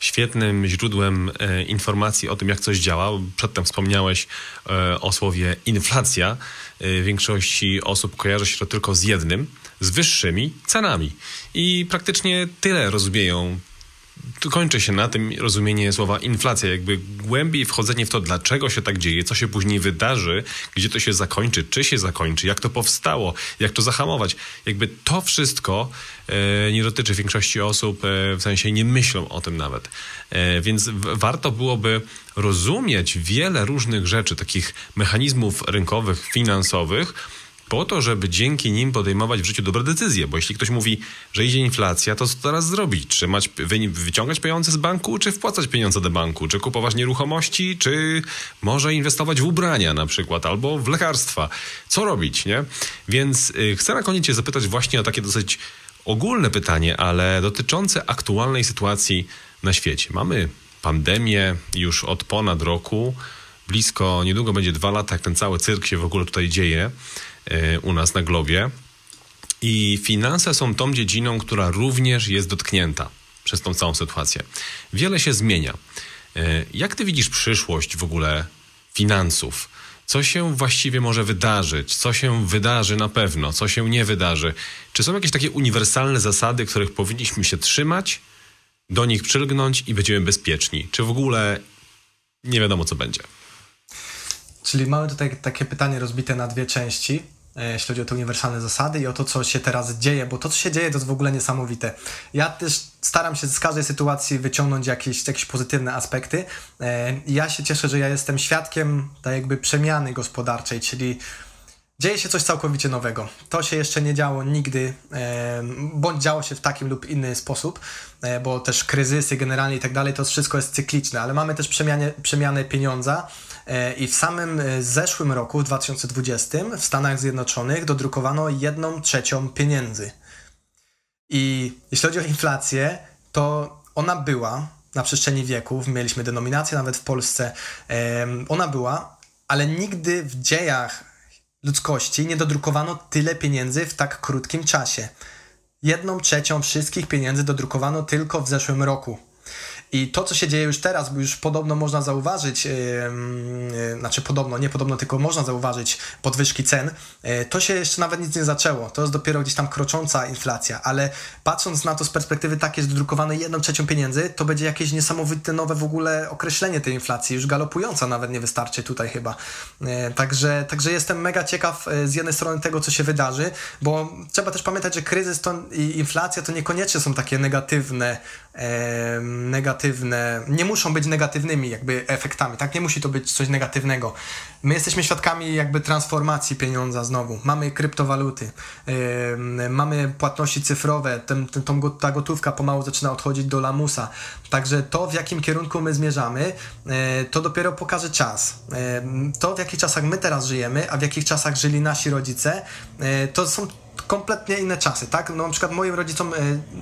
Świetnym źródłem e, informacji o tym, jak coś działa. Przedtem wspomniałeś e, o słowie inflacja. E, większości osób kojarzy się to tylko z jednym, z wyższymi cenami. I praktycznie tyle rozumieją kończy się na tym rozumienie słowa inflacja, jakby głębiej wchodzenie w to, dlaczego się tak dzieje, co się później wydarzy, gdzie to się zakończy, czy się zakończy, jak to powstało, jak to zahamować. Jakby to wszystko e, nie dotyczy większości osób, e, w sensie nie myślą o tym nawet. E, więc warto byłoby rozumieć wiele różnych rzeczy, takich mechanizmów rynkowych, finansowych, po to, żeby dzięki nim podejmować w życiu dobre decyzje. Bo jeśli ktoś mówi, że idzie inflacja, to co teraz zrobić? Trzymać, wyciągać pieniądze z banku, czy wpłacać pieniądze do banku? Czy kupować nieruchomości, czy może inwestować w ubrania na przykład, albo w lekarstwa? Co robić, nie? Więc y, chcę na koniec cię zapytać właśnie o takie dosyć ogólne pytanie, ale dotyczące aktualnej sytuacji na świecie. Mamy pandemię już od ponad roku, blisko, niedługo będzie dwa lata, jak ten cały cyrk się w ogóle tutaj dzieje. E, u nas na globie. I finanse są tą dziedziną, która również jest dotknięta przez tą całą sytuację. Wiele się zmienia. E, jak ty widzisz przyszłość w ogóle finansów? Co się właściwie może wydarzyć? Co się wydarzy na pewno? Co się nie wydarzy? Czy są jakieś takie uniwersalne zasady, których powinniśmy się trzymać, do nich przylgnąć i będziemy bezpieczni? Czy w ogóle nie wiadomo, co będzie? Czyli mamy tutaj takie pytanie rozbite na dwie części, e, jeśli chodzi o te uniwersalne zasady i o to, co się teraz dzieje, bo to, co się dzieje, to jest w ogóle niesamowite. Ja też staram się z każdej sytuacji wyciągnąć jakieś, jakieś pozytywne aspekty. E, ja się cieszę, że ja jestem świadkiem tak jakby przemiany gospodarczej, czyli dzieje się coś całkowicie nowego. To się jeszcze nie działo nigdy, bądź działo się w takim lub inny sposób, e, bo też kryzysy generalnie i tak dalej, to wszystko jest cykliczne, ale mamy też przemianę, przemianę pieniądza e, i w samym e, zeszłym roku, w 2020, w Stanach Zjednoczonych dodrukowano jedną trzecią pieniędzy. I jeśli chodzi o inflację, to ona była na przestrzeni wieków, mieliśmy denominację nawet w Polsce, ona była, ale nigdy w dziejach ludzkości nie dodrukowano tyle pieniędzy w tak krótkim czasie. Jedną trzecią wszystkich pieniędzy dodrukowano tylko w zeszłym roku. I to, co się dzieje już teraz, bo już podobno można zauważyć, yy, znaczy podobno, nie podobno, tylko można zauważyć podwyżki cen, yy, to się jeszcze nawet nic nie zaczęło. To jest dopiero gdzieś tam krocząca inflacja, ale patrząc na to z perspektywy takiej, że dodrukowane jedną trzecią pieniędzy, to będzie jakieś niesamowite nowe w ogóle określenie tej inflacji, już galopująca nawet nie wystarczy tutaj chyba. Także, także jestem mega ciekaw z jednej strony tego, co się wydarzy, bo trzeba też pamiętać, że kryzys to, i inflacja to niekoniecznie są takie negatywne, negatywne negatywne, nie muszą być negatywnymi jakby efektami, tak? Nie musi to być coś negatywnego. My jesteśmy świadkami jakby transformacji pieniądza znowu. Mamy kryptowaluty, yy, mamy płatności cyfrowe, ten, ten, tą, ta gotówka pomału zaczyna odchodzić do lamusa. Także to, w jakim kierunku my zmierzamy, yy, to dopiero pokaże czas. Yy, to, w jakich czasach my teraz żyjemy, a w jakich czasach żyli nasi rodzice, to są kompletnie inne czasy, tak? No, na przykład moim rodzicom y,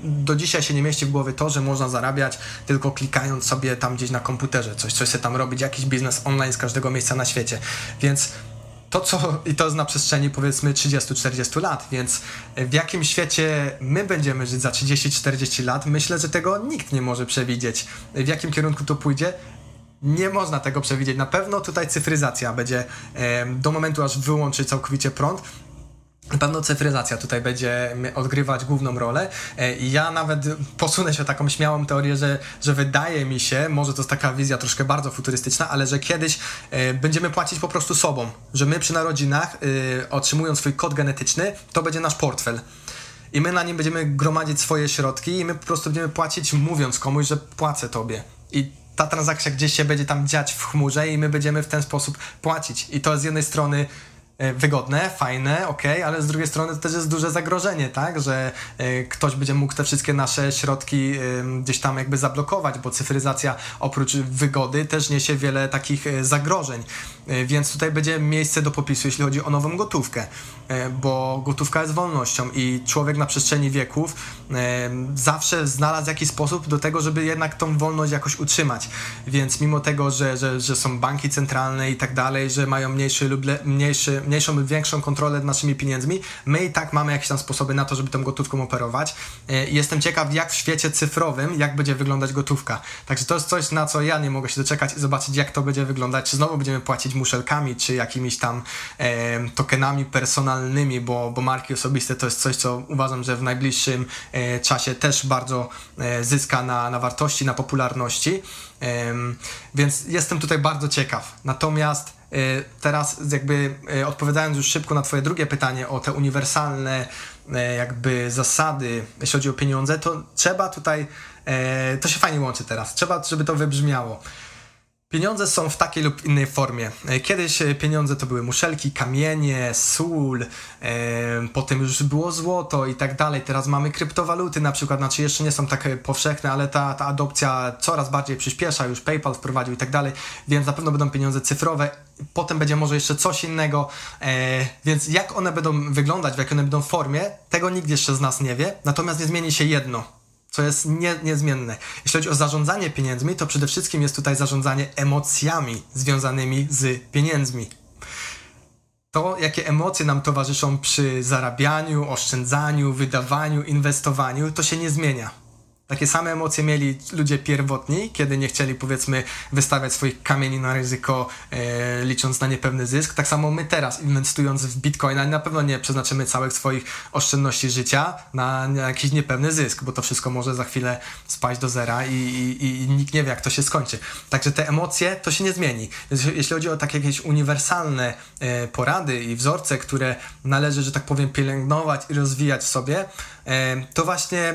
do dzisiaj się nie mieści w głowie to, że można zarabiać tylko klikając sobie tam gdzieś na komputerze, coś, coś sobie tam robić, jakiś biznes online z każdego miejsca na świecie. Więc to, co i to jest na przestrzeni powiedzmy 30-40 lat, więc w jakim świecie my będziemy żyć za 30-40 lat, myślę, że tego nikt nie może przewidzieć. W jakim kierunku to pójdzie, nie można tego przewidzieć. Na pewno tutaj cyfryzacja będzie do momentu, aż wyłączy całkowicie prąd, na pewno cyfryzacja tutaj będzie odgrywać główną rolę e, ja nawet posunę się taką śmiałą teorię, że, że wydaje mi się, może to jest taka wizja troszkę bardzo futurystyczna, ale że kiedyś e, będziemy płacić po prostu sobą, że my przy narodzinach e, otrzymując swój kod genetyczny, to będzie nasz portfel. I my na nim będziemy gromadzić swoje środki i my po prostu będziemy płacić mówiąc komuś, że płacę tobie. I ta transakcja gdzieś się będzie tam dziać w chmurze i my będziemy w ten sposób płacić. I to z jednej strony wygodne, fajne, ok, ale z drugiej strony to też jest duże zagrożenie, tak, że e, ktoś będzie mógł te wszystkie nasze środki gdzieś tam jakby zablokować, bo cyfryzacja oprócz wygody też niesie wiele takich e, zagrożeń, więc tutaj będzie miejsce do popisu, jeśli chodzi o nową gotówkę, bo gotówka jest wolnością i człowiek na przestrzeni wieków zawsze znalazł jakiś sposób do tego, żeby jednak tą wolność jakoś utrzymać, więc mimo tego, że, że, że są banki centralne i tak dalej, że mają mniejszy lub le, mniejszy mniejszą większą kontrolę nad naszymi pieniędzmi, my i tak mamy jakieś tam sposoby na to, żeby tą gotówką operować. E, jestem ciekaw, jak w świecie cyfrowym, jak będzie wyglądać gotówka. Także to jest coś, na co ja nie mogę się doczekać i zobaczyć, jak to będzie wyglądać. Czy znowu będziemy płacić muszelkami, czy jakimiś tam e, tokenami personalnymi, bo, bo marki osobiste to jest coś, co uważam, że w najbliższym e, czasie też bardzo e, zyska na, na wartości, na popularności. Więc jestem tutaj bardzo ciekaw. Natomiast teraz jakby e, odpowiadając już szybko na twoje drugie pytanie o te uniwersalne e, jakby zasady, jeśli chodzi o pieniądze, to trzeba tutaj, to się fajnie łączy teraz, trzeba, żeby to wybrzmiało. Pieniądze są w takiej lub innej formie. E, kiedyś e, pieniądze to były muszelki, kamienie, sól, e, potem już było złoto i tak dalej. Teraz mamy kryptowaluty na przykład, znaczy jeszcze nie są tak powszechne, ale ta, ta adopcja coraz bardziej przyspiesza, już PayPal wprowadził i tak dalej, więc na pewno będą pieniądze cyfrowe. Potem będzie może jeszcze coś innego, e, więc jak one będą wyglądać, w jakiej one będą formie, tego nikt jeszcze z nas nie wie. Natomiast nie zmieni się jedno co jest nie, niezmienne. Jeśli chodzi o zarządzanie pieniędzmi, to przede wszystkim jest tutaj zarządzanie emocjami związanymi z pieniędzmi. To, jakie emocje nam towarzyszą przy zarabianiu, oszczędzaniu, wydawaniu, inwestowaniu, to się nie zmienia. Takie same emocje mieli ludzie pierwotni, kiedy nie chcieli, powiedzmy, wystawiać swoich kamieni na ryzyko, e, licząc na niepewny zysk. Tak samo my teraz, inwestując w bitcoina, na pewno nie przeznaczymy całych swoich oszczędności życia na, na jakiś niepewny zysk, bo to wszystko może za chwilę spaść do zera i, i, i, nikt nie wie, jak to się skończy. Także te emocje to się nie zmieni. Jeśli chodzi o takie jakieś uniwersalne e, porady i wzorce, które należy, że tak powiem, pielęgnować i rozwijać w sobie, e, to właśnie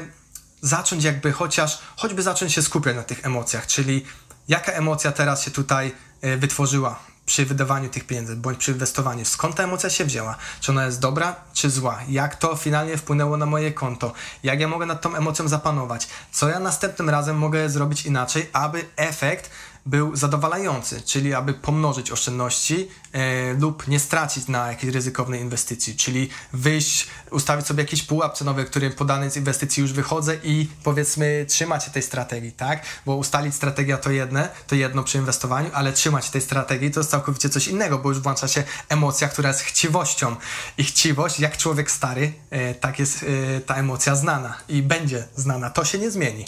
zacząć jakby chociaż, choćby zacząć się skupiać na tych emocjach, czyli jaka emocja teraz się tutaj e, wytworzyła przy wydawaniu tych pieniędzy, bądź przy inwestowaniu. Skąd ta emocja się wzięła? Czy ona jest dobra, czy zła? Jak to finalnie wpłynęło na moje konto? Jak ja mogę nad tą emocją zapanować? Co ja następnym razem mogę zrobić inaczej, aby efekt był zadowalający, czyli aby pomnożyć oszczędności e, lub nie stracić na jakiejś ryzykownej inwestycji, czyli wyjść, ustawić sobie jakiś pułap cenowy, który po danej inwestycji już wychodzę i powiedzmy trzymać się tej strategii, tak? Bo ustalić strategia to jedne, to jedno przy inwestowaniu, ale trzymać się tej strategii to jest całkowicie coś innego, bo już włącza się emocja, która jest chciwością i chciwość, jak człowiek stary, e, tak jest e, ta emocja znana i będzie znana, to się nie zmieni.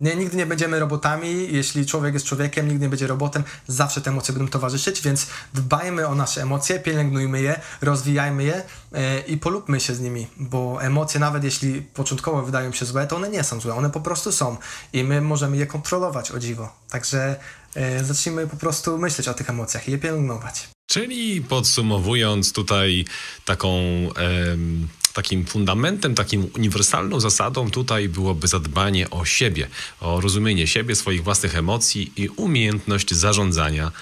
Nie, nigdy nie będziemy robotami, jeśli człowiek jest człowiekiem, nigdy nie będzie robotem, zawsze te emocje będą towarzyszyć, więc dbajmy o nasze emocje, pielęgnujmy je, rozwijajmy je e, i polubmy się z nimi, bo emocje, nawet jeśli początkowo wydają się złe, to one nie są złe, one po prostu są i my możemy je kontrolować, o dziwo. Także e, zacznijmy po prostu myśleć o tych emocjach i je pielęgnować. Czyli podsumowując tutaj taką takim fundamentem, takim uniwersalną zasadą tutaj byłoby zadbanie o siebie, o rozumienie siebie, swoich własnych emocji i umiejętność zarządzania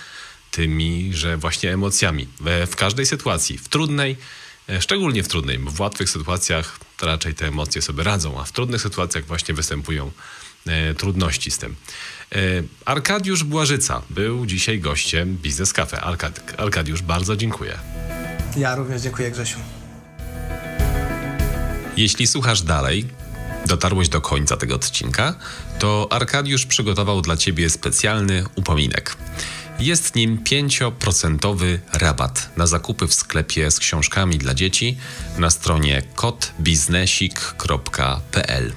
tymi, że właśnie emocjami w, w każdej sytuacji, w trudnej, e, szczególnie w trudnej, bo w łatwych sytuacjach raczej te emocje sobie radzą, a w trudnych sytuacjach właśnie występują e, trudności z tym. E, Arkadiusz Błażyca był dzisiaj gościem Biznes Cafe. Arkad Arkadiusz, bardzo dziękuję. Ja również dziękuję Grzesiu. Jeśli słuchasz dalej, dotarłeś do końca tego odcinka, to Arkadiusz przygotował dla Ciebie specjalny upominek. Jest nim 5% rabat na zakupy w sklepie z książkami dla dzieci na stronie kodbiznesik.pl.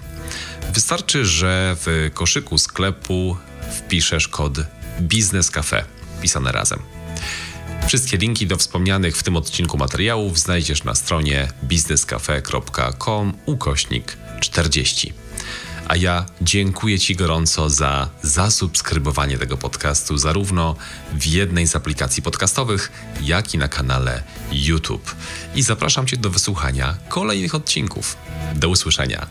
Wystarczy, że w koszyku sklepu wpiszesz kod Biznes Cafe, pisane razem. Wszystkie linki do wspomnianych w tym odcinku materiałów znajdziesz na stronie biznescafe.com ukośnik 40. A ja dziękuję Ci gorąco za zasubskrybowanie tego podcastu zarówno w jednej z aplikacji podcastowych, jak i na kanale YouTube. I zapraszam Cię do wysłuchania kolejnych odcinków. Do usłyszenia.